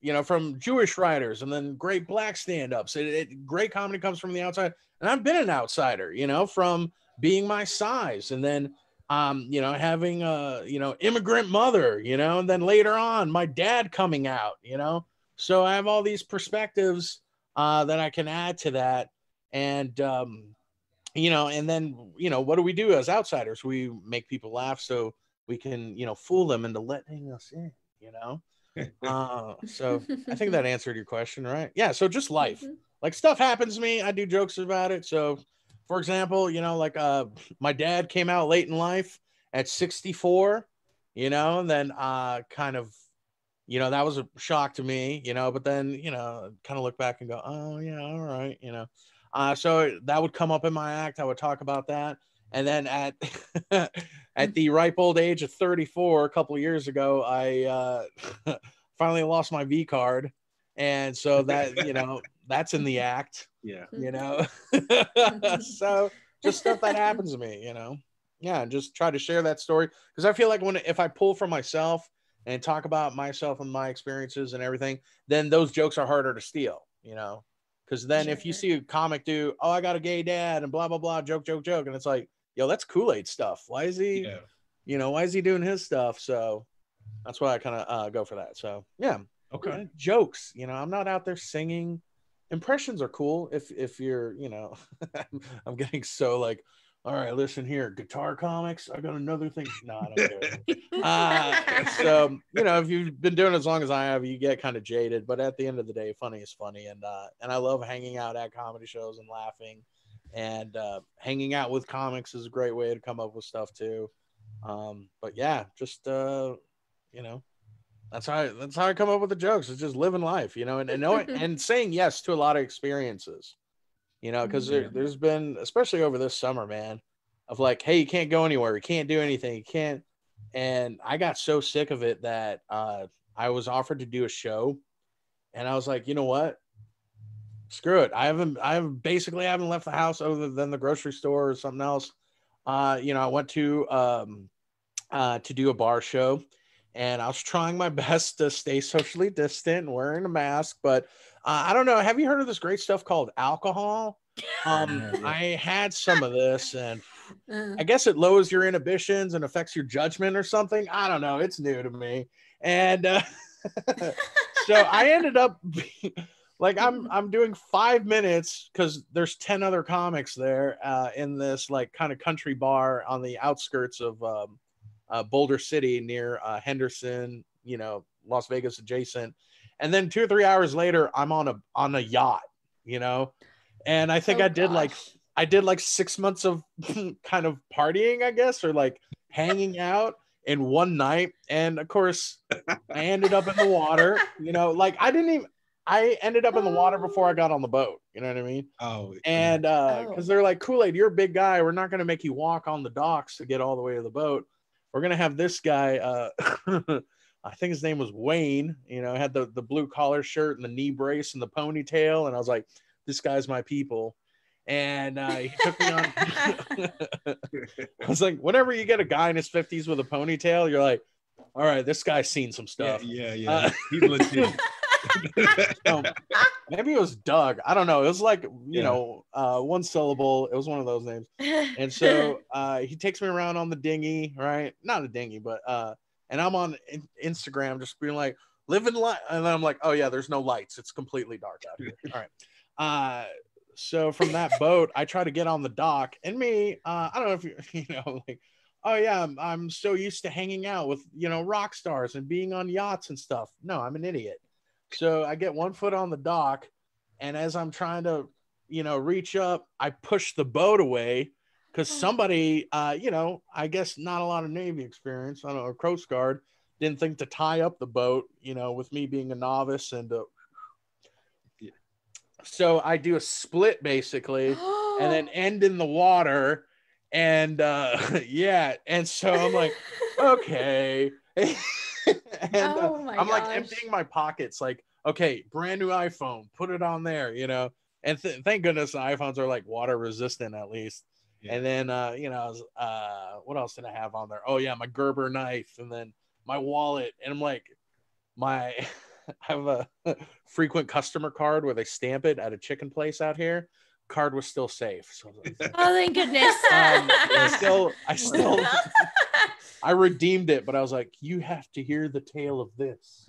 you know, from Jewish writers, and then great black stand-ups. It, it, great comedy comes from the outside, and I've been an outsider, you know, from being my size, and then um, you know, having a, you know, immigrant mother, you know, and then later on, my dad coming out, you know, so I have all these perspectives uh, that I can add to that. And, um, you know, and then, you know, what do we do as outsiders? We make people laugh so we can, you know, fool them into letting us in, you know? uh, so I think (laughs) that answered your question, right? Yeah. So just life, mm-hmm. like stuff happens to me. I do jokes about it. So, for example, you know, like uh, my dad came out late in life at 64, you know, and then uh, kind of you know, that was a shock to me, you know, but then, you know, kind of look back and go, oh, yeah, all right, you know. Uh, so that would come up in my act. I would talk about that. And then at (laughs) at the ripe old age of 34, a couple of years ago, I uh, (laughs) finally lost my V card. And so that, you (laughs) know, that's in the act. Yeah. You know, (laughs) so just stuff that happens to me, you know. Yeah, just try to share that story because I feel like when if I pull from myself, and talk about myself and my experiences and everything, then those jokes are harder to steal, you know? Because then sure. if you see a comic do, oh, I got a gay dad and blah, blah, blah, joke, joke, joke. And it's like, yo, that's Kool Aid stuff. Why is he, yeah. you know, why is he doing his stuff? So that's why I kind of uh, go for that. So yeah. Okay. Yeah, jokes, you know, I'm not out there singing. Impressions are cool if if you're, you know, (laughs) I'm getting so like all right, listen here, guitar comics. I got another thing. No, I don't care. (laughs) uh, so you know, if you've been doing it as long as I have, you get kind of jaded. But at the end of the day, funny is funny, and uh, and I love hanging out at comedy shows and laughing, and uh, hanging out with comics is a great way to come up with stuff too. Um, but yeah, just uh, you know, that's how I, that's how I come up with the jokes. It's just living life, you know, and and knowing (laughs) and saying yes to a lot of experiences you know, because there, there's been, especially over this summer, man, of like, hey, you can't go anywhere, you can't do anything, you can't. And I got so sick of it that uh, I was offered to do a show, and I was like, you know what? Screw it. I haven't, I have basically I haven't left the house other than the grocery store or something else. Uh, you know, I went to um, uh, to do a bar show, and I was trying my (laughs) best to stay socially distant wearing a mask, but uh, I don't know. Have you heard of this great stuff called alcohol? Um, I had some of this, and (laughs) uh. I guess it lowers your inhibitions and affects your judgment or something. I don't know. It's new to me, and uh, (laughs) so I ended up like I'm I'm doing five minutes because there's ten other comics there uh, in this like kind of country bar on the outskirts of um, uh, Boulder City near uh, Henderson, you know, Las Vegas adjacent. And then two or three hours later i'm on a on a yacht you know? And i think oh, i did gosh. like i did like six months of (laughs) kind of partying i guess or like hanging out in one night. And of course i ended up in the water you know? Like i didn't even i ended up in the water before i got on the boat you know what i mean? Oh and uh because oh. they're like kool-aid you're a big guy. We're not going to make you walk on the docks to get all the way to the boat we're going to have this guy uh (laughs) I think his name was Wayne, you know, had the, the blue collar shirt and the knee brace and the ponytail. And I was like, this guy's my people. And uh, he took me on. (laughs) I was like, whenever you get a guy in his 50s with a ponytail, you're like, all right, this guy's seen some stuff. Yeah, yeah. yeah. Uh, He's legit. (laughs) so, (laughs) maybe it was Doug. I don't know. It was like, you yeah. know, uh, one syllable. It was one of those names. And so (laughs) uh, he takes me around on the dinghy, right? Not a dinghy, but uh, and I'm on Instagram just being like, living life. And then I'm like, oh, yeah, there's no lights. It's completely dark out here. (laughs) All right. Uh, so from that boat, I try to get on the dock, and me, uh, I don't know if you, you know, like, oh yeah, I'm, I'm so used to hanging out with you know rock stars and being on yachts and stuff. No, I'm an idiot. So I get one foot on the dock, and as I'm trying to, you know, reach up, I push the boat away because Oh. somebody, uh, you know, I guess not a lot of Navy experience, I don't know, a Coast Guard, didn't think to tie up the boat, you know, with me being a novice. And uh, so I do a split basically and then (gasps) end in the water. And uh, (laughs) yeah, and so I'm like, (laughs) okay. (laughs) (laughs) and uh, Oh my I'm like emptying my pockets, like, okay, brand new iPhone, put it on there, you know. And th- thank goodness the iPhones are like water resistant at least. Yeah. And then uh, you know, was, uh, what else did I have on there? Oh yeah, my Gerber knife, and then my wallet, and I'm like, my (laughs) I have a (laughs) frequent customer card where they stamp it at a chicken place out here. Card was still safe, so was like, oh, thank goodness. um, I still, I still, I redeemed it, but I was like, you have to hear the tale of this.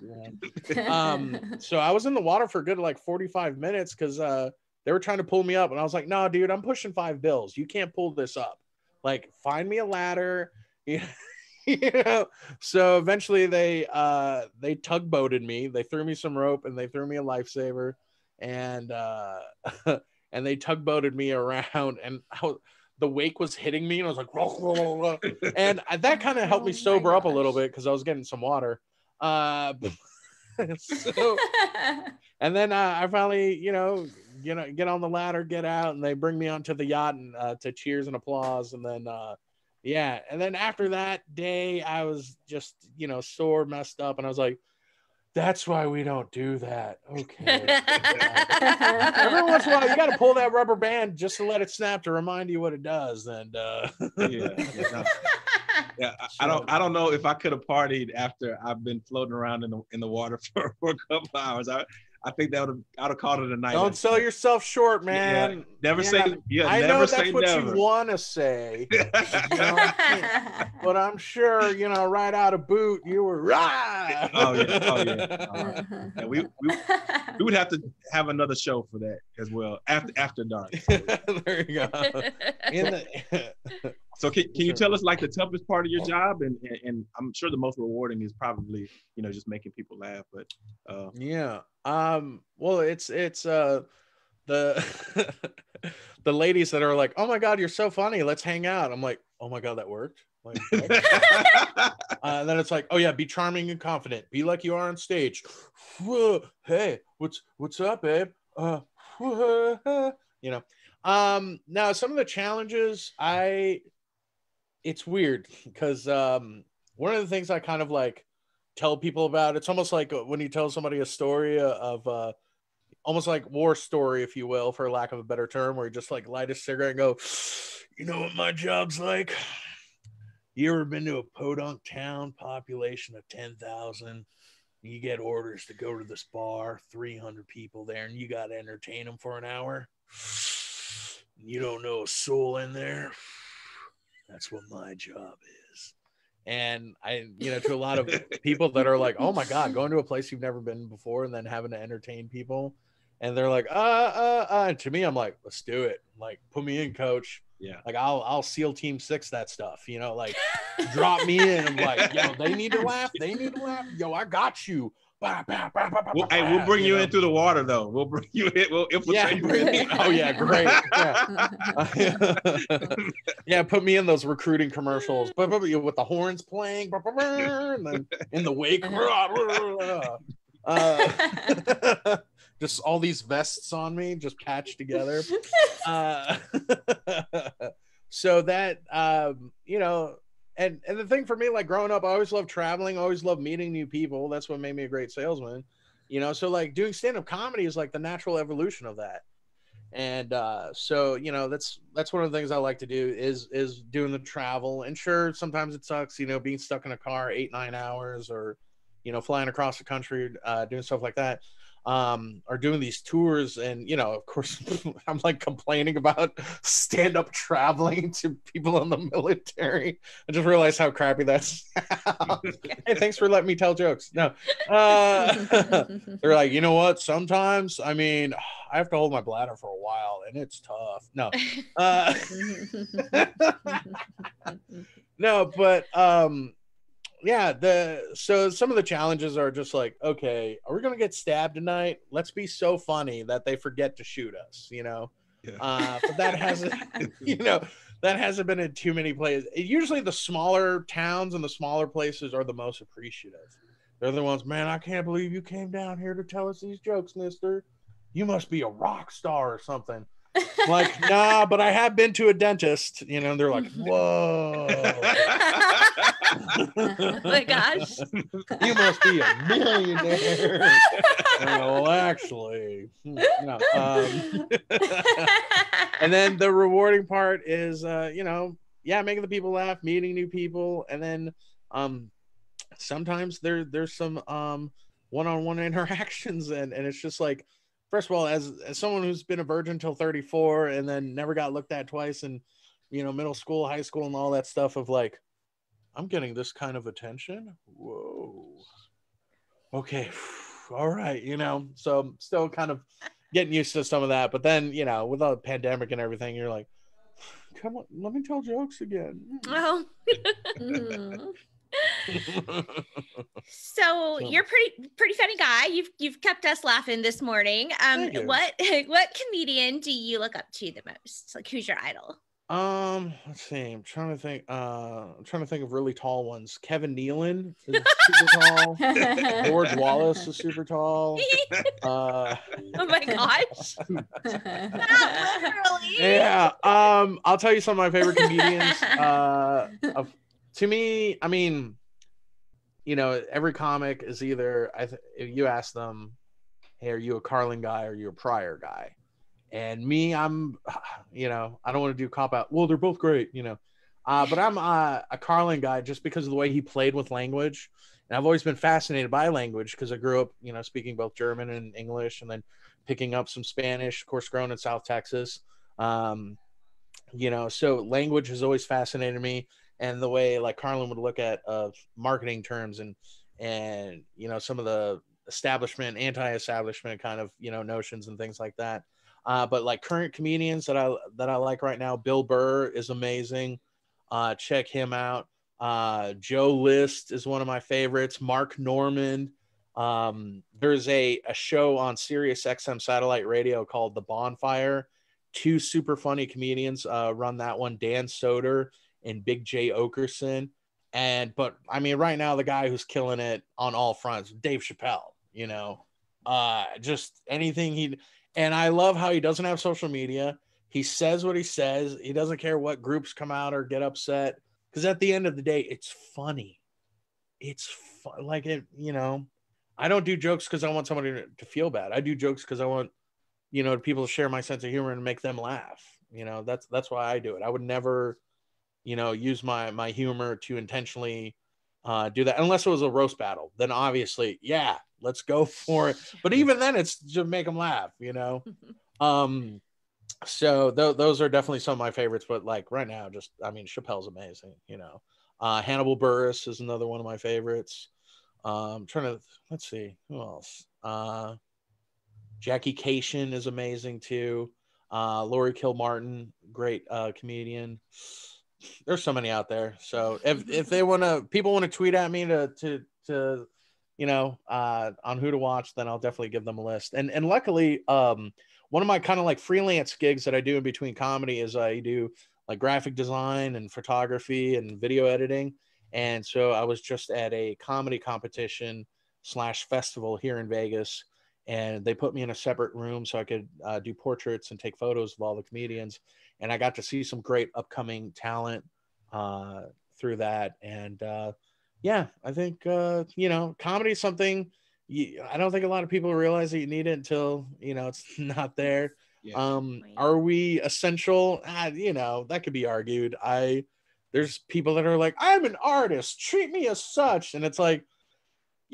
(laughs) um so i was in the water for a good like 45 minutes because uh they were trying to pull me up and i was like no dude i'm pushing five bills. You can't pull this up. Like find me a ladder. You (laughs) you know? So eventually they uh they tugboated me. They threw me some rope and they threw me a lifesaver and uh (laughs) and they tugboated me around and I was, the wake was hitting me and i was like (laughs) and that kind of helped Oh me sober up a little bit because i was getting some water. Uh (laughs) so (laughs) and then uh, I finally, you know, you know, get on the ladder, get out, and they bring me onto the yacht and uh, to cheers and applause, and then, uh, yeah, and then after that day, I was just, you know, sore, messed up, and I was like, that's why we don't do that. Okay. (laughs) Every once in a while, you got to pull that rubber band just to let it snap to remind you what it does, and uh, yeah, yeah, no. (laughs) Yeah, I, I don't. I don't know if I could have partied after I've been floating around in the in the water (laughs) for, for a couple hours. I, I think that would have. I'd have called it a night. don't sell yourself short, man. Never Yeah. say. Yeah, I never know say that's what never. you want to say. (laughs) you know? but I'm sure you know right out of boot you were right. Oh, yeah. Oh, yeah. Uh, (laughs) Yeah, we, we we would have to have another show for that as well after after dark. (laughs) there you go. In the, So can, can you tell us like the toughest part of your job and, and and I'm sure the most rewarding is probably you know just making people laugh, but uh, yeah. Um. Well, it's it's uh the (laughs) the ladies that are like, oh my god, you're so funny. Let's hang out. I'm like, oh my god, that worked. Like, (laughs) what? uh, and then it's like, oh yeah, be charming and confident. Be like you are on stage. (laughs) hey, what's what's up, babe? Uh, you know. Um, now some of the challenges, I, it's weird because um, one of the things I kind of like tell people about. It's almost like when you tell somebody a story of, uh, almost like war story, if you will, for lack of a better term, where you just like light a cigarette and go, you know what my job's like. You ever been to a podunk town, population of 10,000? You get orders to go to this bar, 300 people there, and you got to entertain them for an hour. You don't know a soul in there. That's what my job is. And I, you know, to a lot of people that are like, oh my God, going to a place you've never been before and then having to entertain people. And they're like, uh, uh, uh. And to me, I'm like, let's do it. Like, put me in, coach yeah. like I'll I'll seal team six that stuff, you know, like drop me in. I'm like, yo, they need to laugh, they need to laugh. Yo, I got you. Bah, bah, bah, bah, bah, Well, hey, we'll bring you, know? in through the water though. We'll bring you in. We'll Yeah, infiltrate bring me- you. (laughs) oh yeah, great. Yeah. (laughs) yeah, put me in those recruiting commercials, but but with the horns playing, and then in the wake, (laughs) uh, just all these vests on me, just patched together. uh, so that um, you know, and and the thing for me, like growing up, I always loved traveling, always loved meeting new people. That's what made me a great salesman. You know, so like doing stand-up comedy is like the natural evolution of that. And uh, so you know, that's that's one of the things I like to do is is doing the travel. And sure, sometimes it sucks, you know, being stuck in a car eight nine hours or you know flying across the country, uh, doing stuff like that um are doing these tours and you know of course (laughs) i'm like complaining about stand up traveling to people in the military. I just realized how crappy that's hey thanks for letting me tell jokes. No. Uh (laughs) they're like you know what? Sometimes i mean (sighs) i have to hold my bladder for a while and it's tough. No. Uh (laughs) no but um yeah, the so some of the challenges are just like, okay, are we gonna get stabbed tonight? Let's be so funny that they forget to shoot us, you know. Yeah. Uh, but that hasn't, (laughs) (laughs) you know, that hasn't been in too many places. Usually, the smaller towns and the smaller places are the most appreciative. They're the ones, man. I can't believe you came down here to tell us these jokes, Mister. You must be a rock star or something. I'm like, nah, but I have been to a dentist. You know, and they're like, whoa. (laughs) oh my gosh. you must be a millionaire. (laughs) well, actually, hmm, no. Um, (laughs) and then the rewarding part is, uh, you know, yeah, making the people laugh, meeting new people, and then um, sometimes there there's some um one-on-one interactions, and and it's just like, first of all, as as someone who's been a virgin till 34 and then never got looked at twice, and you know, middle school, high school, and all that stuff of like I'm getting this kind of attention. Whoa. Okay. (sighs) All right. You know, so I'm still kind of getting used to some of that. But then, you know, with the pandemic and everything, you're like, (sighs) come on, let me tell jokes again. Oh. (laughs) So you're pretty pretty funny guy. You've you've kept us laughing this morning. Um what (laughs) what comedian do you look up to the most? Like who's your idol? um, let's see. I'm trying to think. Uh, I'm trying to think of really tall ones. Kevin Nealon is (laughs) super tall. George (laughs) Wallace is super tall. Uh, oh my gosh. Yeah. Um, I'll tell you some of my favorite comedians. Uh, of, to me, I mean, you know, every comic is either I th- if you ask them, "Hey, are you a Carlin guy or are you a Pryor guy?" And me, I'm, (sighs) you know, I don't want to do cop out. Well, they're both great, you know, uh, but I'm uh, a Carlin guy just because of the way he played with language. And I've always been fascinated by language because I grew up, you know, speaking both German and English, and then picking up some Spanish. Of course, grown in South Texas. Um, you know, so language has always fascinated me, and the way like Carlin would look at uh, marketing terms and and you know some of the establishment, anti-establishment kind of you know notions and things like that. Uh, but like current comedians that I that I like right now, Bill Burr is amazing. Uh, check him out. Uh, Joe List is one of my favorites. Mark Normand. Um, there's a, a show on Sirius XM satellite radio called The Bonfire. Two super funny comedians uh, run that one, Dan Soder and Big Jay Oakerson. And but I mean, right now the guy who's killing it on all fronts, Dave Chappelle. You know, uh, just anything he and I love how he doesn't have social media. He says what he says. He doesn't care what groups come out or get upset because at the end of the day, it's funny. It's fu- like it, you know. I don't do jokes because I want somebody to, feel bad. I do jokes because I want, you know, people to share my sense of humor and make them laugh. You know, that's that's why I do it. I would never, you know, use my my humor to intentionally uh, do that unless it was a roast battle. Then obviously, yeah, let's go (laughs) for it. But even then, it's to make them laugh. You know. (laughs) Um, so th- those are definitely some of my favorites. But like right now, just I mean, Chappelle's amazing. You know, uh, Hannibal Buress is another one of my favorites. Um, trying to let's see who else. Uh, Jackie Kashian is amazing too. Uh, Laurie Kilmartin, great uh, comedian. There's so many out there. So if if they want to, people want to tweet at me to to to, you know, uh, on who to watch, then I'll definitely give them a list. And and luckily, um, one of my kind of like freelance gigs that I do in between comedy is I do like graphic design and photography and video editing. And so I was just at a comedy competition slash festival here in Vegas, and they put me in a separate room so I could uh, do portraits and take photos of all the comedians. And I got to see some great upcoming talent uh, through that. And uh, yeah, I think uh, you know, comedy is something. You, I don't think a lot of people realize that you need it until you know it's (laughs) not there. Yeah. Um, are we essential? Ah, you know, that could be argued. I there's people that are like, I'm an artist, treat me as such, and it's like,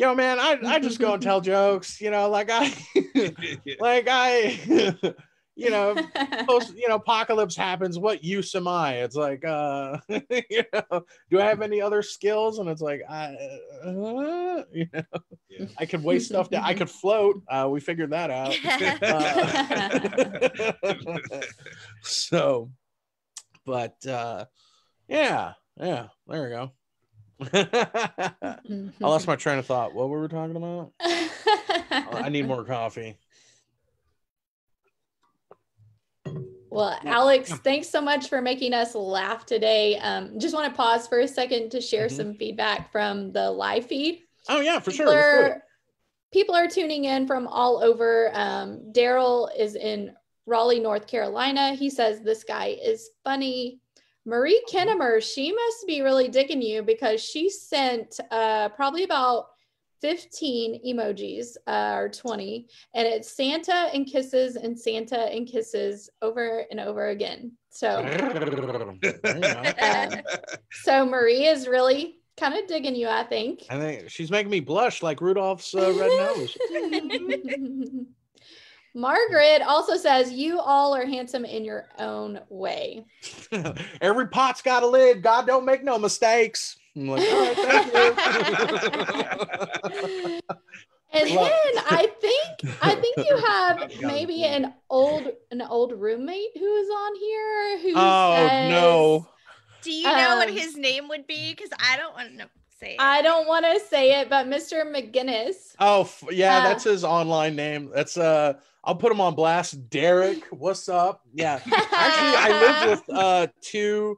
yo, man, I I just go and tell (laughs) jokes, you know, like I (laughs) (laughs) like I you know post, you know apocalypse happens what use am i? It's like uh you know do i have any other skills? And it's like i uh, you know Yeah. i could waste stuff down i could float uh we figured that out. Uh, so but uh yeah yeah there we go I lost my train of thought. What were we talking about? I need more coffee. Well, Alex, thanks so much for making us laugh today. Um, just want to pause for a second to share Mhm. some feedback from the live feed. Oh yeah, for sure. People it. are, people are tuning in from all over. Um, Daryl is in Raleigh, North Carolina. He says this guy is funny. Marie Kinnemer, she must be really digging you because she sent uh, probably about 15 emojis uh, or 20, and it's Santa and kisses and Santa and kisses over and over again. So, There you go. so Marie is really kind of digging you, I think. I think she's making me blush like Rudolph's uh, red nose. (laughs) (laughs) Margaret also says, You all are handsome in your own way. (laughs) Every pot's got a lid. God don't make no mistakes. I'm like, all right, thank you. (laughs) And Well- then I think I think you (laughs) have maybe an old an old roommate who is on here who oh says, no. Do you know what Um, his name would be? Because I don't want to say it. I don't want to say it, but Mr. McGinnis. Oh f- yeah, Uh, that's his online name. That's uh I'll put him on blast. Derek, what's up? Yeah. Actually, I lived (laughs) with uh two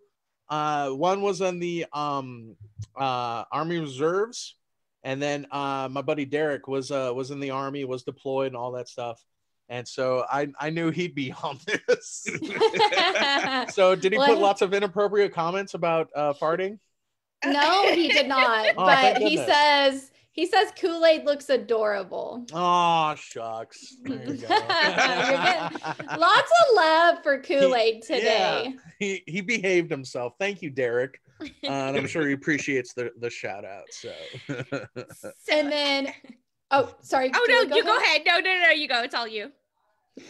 uh one was in the um uh Army Reserves and then uh my buddy Derek was uh was in the army, was deployed and all that stuff. And so I I knew he'd be (laughs) on this. (laughs) so did he Well, put lots of inappropriate comments about uh farting? No, he did not. (laughs) Oh, but he says he says Kool-Aid looks adorable. Oh shucks. There you go. (laughs) You're (laughs) Lots of love for Kool-Aid today. he he behaved himself. Thank you, Derek. Uh, and I'm sure he appreciates the the shout out. So So- And then oh sorry. oh no, Julie, you go ahead. No, no, no, you go. It's all you.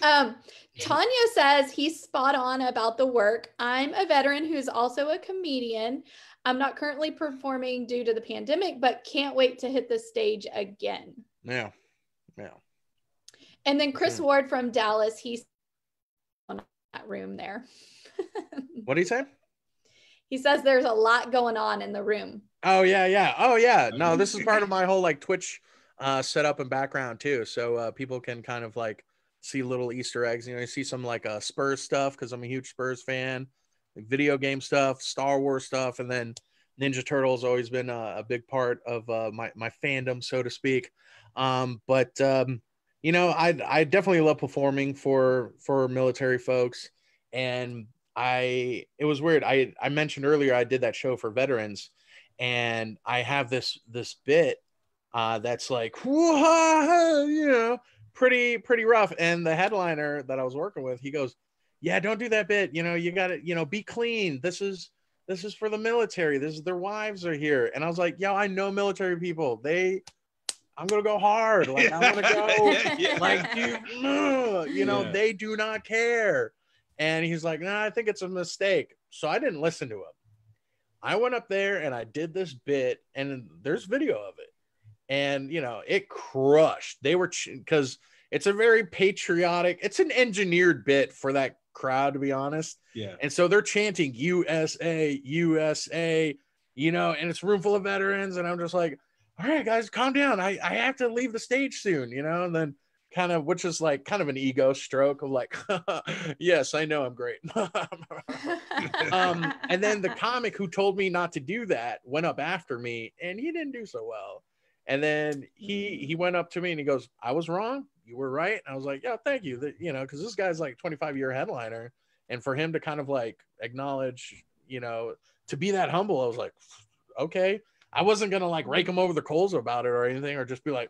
Um, Tanya says he's spot on about the work. I'm a veteran who's also a comedian. I'm not currently performing due to the pandemic, but can't wait to hit the stage again. yeah, yeah. And then Chris Hmm. Ward from Dallas, he's on that room there. What do you say? he says there's a lot going on in the room. Oh yeah, yeah. Oh yeah. No, this is part of my (laughs) whole like Twitch uh setup and background too. So uh people can kind of like see little Easter eggs. You know, you see some like uh Spurs stuff because I'm a huge Spurs fan, like video game stuff, Star Wars stuff, and then Ninja Turtles always been a, a big part of uh, my my fandom, so to speak. Um, but um, you know, I I definitely love performing for for military folks, and I it was weird. I I mentioned earlier I did that show for veterans, and I have this this bit uh, that's like (laughs) you know pretty pretty rough. And the headliner that I was working with, he goes, "Yeah, don't do that bit. You know, you got to you know be clean. This is." This is for the military. This is their wives are here, and I was like, "Yo, I know military people. They, I'm gonna go hard. Like I'm gonna go (laughs) Yeah. like you you know Yeah. they do not care and he's like no i think it's a mistake so i didn't listen to him i went up there and i did this bit and there's video of it and you know it crushed they were because it's a very patriotic it's an engineered bit for that crowd to be honest Yeah. and so they're chanting USA, USA, you know, and it's room full of veterans. And I'm just like, all right, guys, calm down. I, I have to leave the stage soon, you know, and then kind of, which is like kind of an ego stroke of like, (laughs) yes, I know I'm great. (laughs) um, and then the comic who told me not to do that went up after me and he didn't do so well. And then he he went up to me and he goes, I was wrong. You were right. And I was like, yeah, thank you. That you know, because this guy's like 25 year headliner and for him to kind of like acknowledge you know to be that humble i was like okay i wasn't gonna like rake him over the coals about it or anything or just be like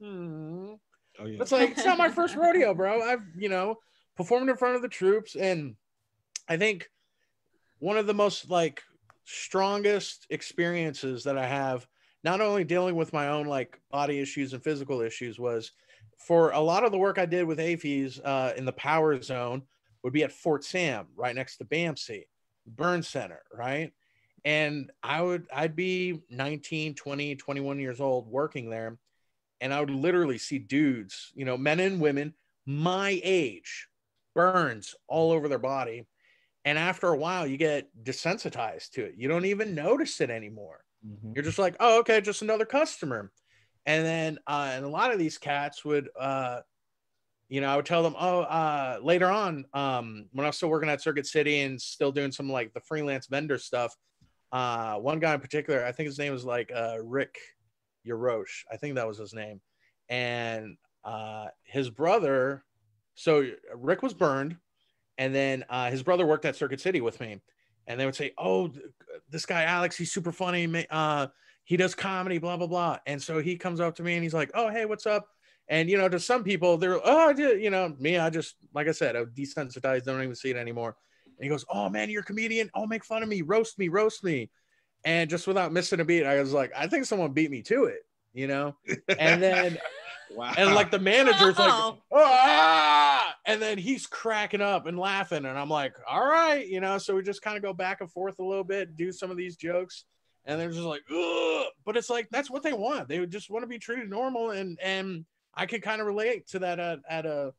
hmm. Oh yeah. it's like it's not my first (laughs) rodeo bro i've you know performed in front of the troops and i think one of the most like strongest experiences that i have not only dealing with my own like body issues and physical issues was for a lot of the work i did with AAFES uh, in the power zone would be at Fort Sam, right next to BAMC, Burn Center, right? And I would, I'd be 19, 20, 21 years old working there. And I would literally see dudes, you know, men and women my age, burns all over their body. And after a while, you get desensitized to it. You don't even notice it anymore. Mhm. You're just like, oh, okay, just another customer. And then, uh, and a lot of these cats would, uh, you know, I would tell them, oh, uh, later on, um, when I was still working at Circuit City and still doing some like the freelance vendor stuff, uh, one guy in particular, I think his name was like uh, Rick Yarosh. I think that was his name. And uh, his brother, so Rick was burned, and then uh, his brother worked at Circuit City with me. And they would say, oh, this guy Alex, he's super funny. Uh, he does comedy, blah blah blah. And so he comes up to me and he's like, "Oh, hey, what's up?" And you know, to some people, they're, "Oh, you know, me, I just, like I said, I'm desensitized, don't even see it anymore. And he goes, "Oh man, you're a comedian. Oh, make fun of me, roast me, roast me." And just without missing a beat, I was like, "I think someone beat me to it," you know. And then (laughs) wow. and like the manager's like, Oh. ah! and then he's cracking up and laughing, and I'm like, all right, you know. So we just kind of go back and forth a little bit, do some of these jokes, and they're just like, Ugh! but it's like that's what they want. They just want to be treated normal, and and I could kind of relate to that at, at a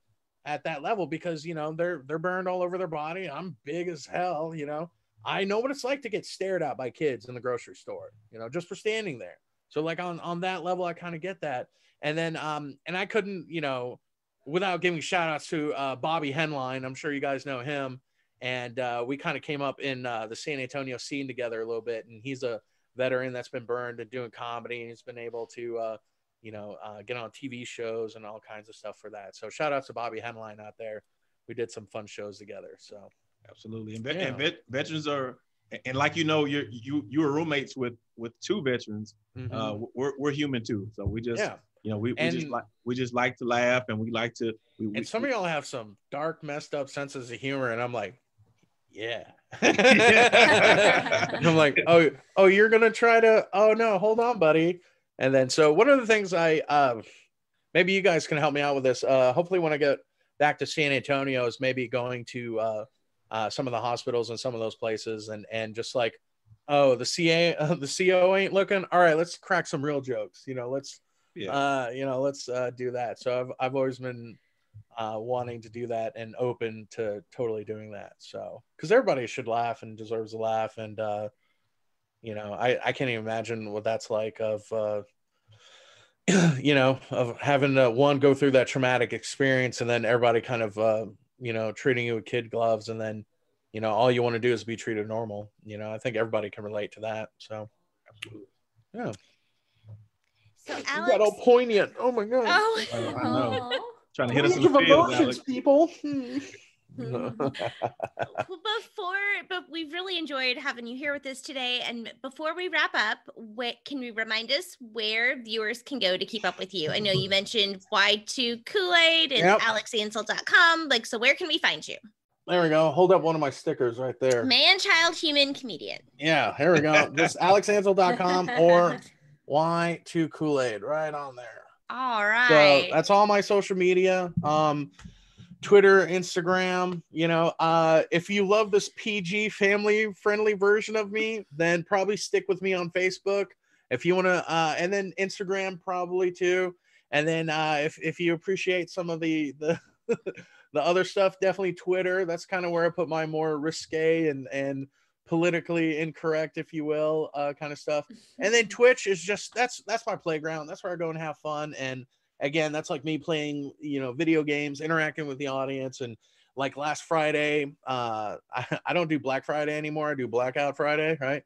at that level because you know they're they're burned all over their body. I'm big as hell, you know. I know what it's like to get stared at by kids in the grocery store, you know, just for standing there. So like on on that level, I kind of get that. And then um and I couldn't, you know, without giving shout outs to uh, Bobby Henline. I'm sure you guys know him. And uh, we kind of came up in uh, the San Antonio scene together a little bit. And he's a veteran that's been burned and doing comedy. And he's been able to, uh, you know, uh, get on TV shows and all kinds of stuff for that. So shout out to Bobby Henline out there. We did some fun shows together. So Absolutely, and, vet- Yeah. and vet- veterans are, and like you know, you're you you were roommates with with two veterans. mhm. Uh, we're we're human too, so we just yeah. you know we, we just like we just like to laugh and we like to. We, we, And some of y'all have some dark, messed up senses of humor. And I'm like, yeah. (laughs) I'm like, oh, oh, you're gonna try to. Oh no, hold on, buddy. And then, so one of the things I, uh, maybe you guys can help me out with this. Uh, hopefully, when I get back to San Antonio, is maybe going to uh, uh, some of the hospitals and some of those places, and and just like, oh, the CA, uh, (laughs) the CO ain't looking. All right, let's crack some real jokes. You know, let's yeah. uh, you know, let's uh, do that. So I've I've always been uh, wanting to do that and open to totally doing that. So because everybody should laugh and deserves a laugh, and uh, you know, I I can't even imagine what that's like of. Uh, (clears throat) you know, of having uh, one go through that traumatic experience, and then everybody kind of, uh, you know, treating you with kid gloves, and then, you know, all you want to do is be treated normal. You know, I think everybody can relate to that. So, yeah, So you got all poignant. Oh my god. Oh. (laughs) I know. Aw. Trying to hit us in the of field, emotions, Alex. people. Hmm. (laughs) well, before, but we've really enjoyed having you here with us today. And before we wrap up, what can we remind us where viewers can go to keep up with you? I know you (laughs) mentioned Y2 Kool Aid and Yep. alexansel.com. Like, so where can we find you? There we go. Hold up one of my stickers right there. Man, child, human, comedian. Yeah, here we go. Just (laughs) alexansel.com or Y2 Kool-Aid right on there. All So that's all my social media. Um Twitter, Instagram, you know, uh if you love this PG family friendly version of me, then probably stick with me on Facebook. If you want to uh and then Instagram probably too. And then uh if if you appreciate some of the the (laughs) the other stuff, definitely Twitter. That's kind of where I put my more risque and and politically incorrect, if you will, uh, kind of stuff. And then (laughs) Twitch is just that's that's my playground. That's where I go and have fun. And again, that's like me playing, you know, video games, interacting with the audience. And like last Friday, uh, (laughs) I, I don't do Black Friday anymore. I do Blackout Friday, right?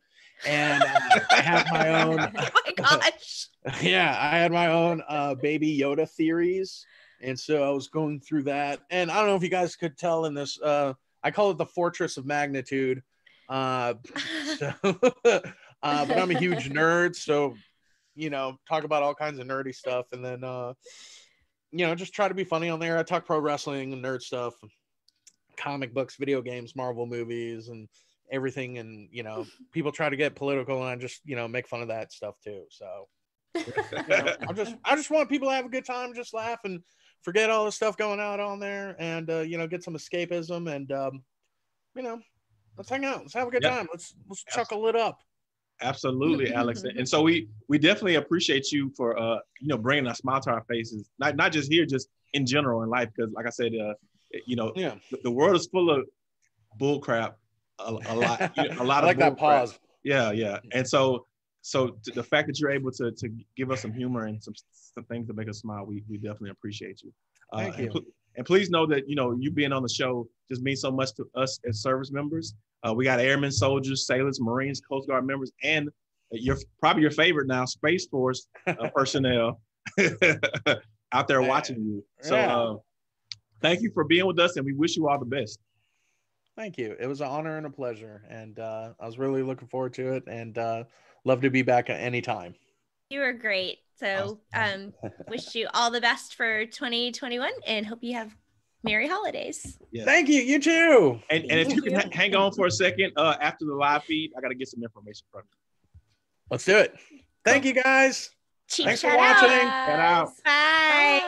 And uh, I have my (laughs) own. oh my gosh. yeah, I had my own uh, baby Yoda theories, and so I was going through that. And I don't know if you guys could tell in this. Uh, I call it the Fortress of Magnitude. Uh, (laughs) so, (laughs) uh, but I'm a huge nerd, so you know, talk about all kinds of nerdy stuff, and then uh, you know, just try to be funny on there. I talk pro wrestling and nerd stuff, comic books, video games, Marvel movies, and everything. And you know, (laughs) people try to get political, and I just you know make fun of that stuff too. So you know, I just I just want people to have a good time, just laugh and forget all the stuff going out on there, and uh, you know, get some escapism, and um, you know, let's hang out, let's have a good Yep. time, let's let's chuckle it up. Absolutely, Alex. (laughs) And so we we definitely appreciate you for uh you know bringing a smile to our faces, not not just here, just in general in life. Because like I said, uh, you know, Yeah, the, the world is full of bull crap. A, a lot, you know, a (laughs) lot I of like that bull crap. pause. Yeah, yeah. And so so the fact that you're able to to give us some humor and some, some things to make us smile, we, we definitely appreciate you. Uh, Thank you. And, please know that you know you being on the show just means so much to us as service members. Uh, we got airmen, soldiers, sailors, Marines, Coast Guard members, and your probably your favorite now, Space Force uh, (laughs) personnel (laughs) out there watching you. So yeah. uh, thank you for being with us, and we wish you all the best. Thank you. It was an honor and a pleasure, and uh, I was really looking forward to it, and uh, love to be back at any time. You were great. So, um, wish you all the best for 2021, and hope you have Merry holidays. Yeah. Thank you. You too. And, and if you can hang on for a second uh, after the live feed, I got to get some information from you. Let's do it. Thank you guys. Thanks for watching. Get out. Bye. Bye.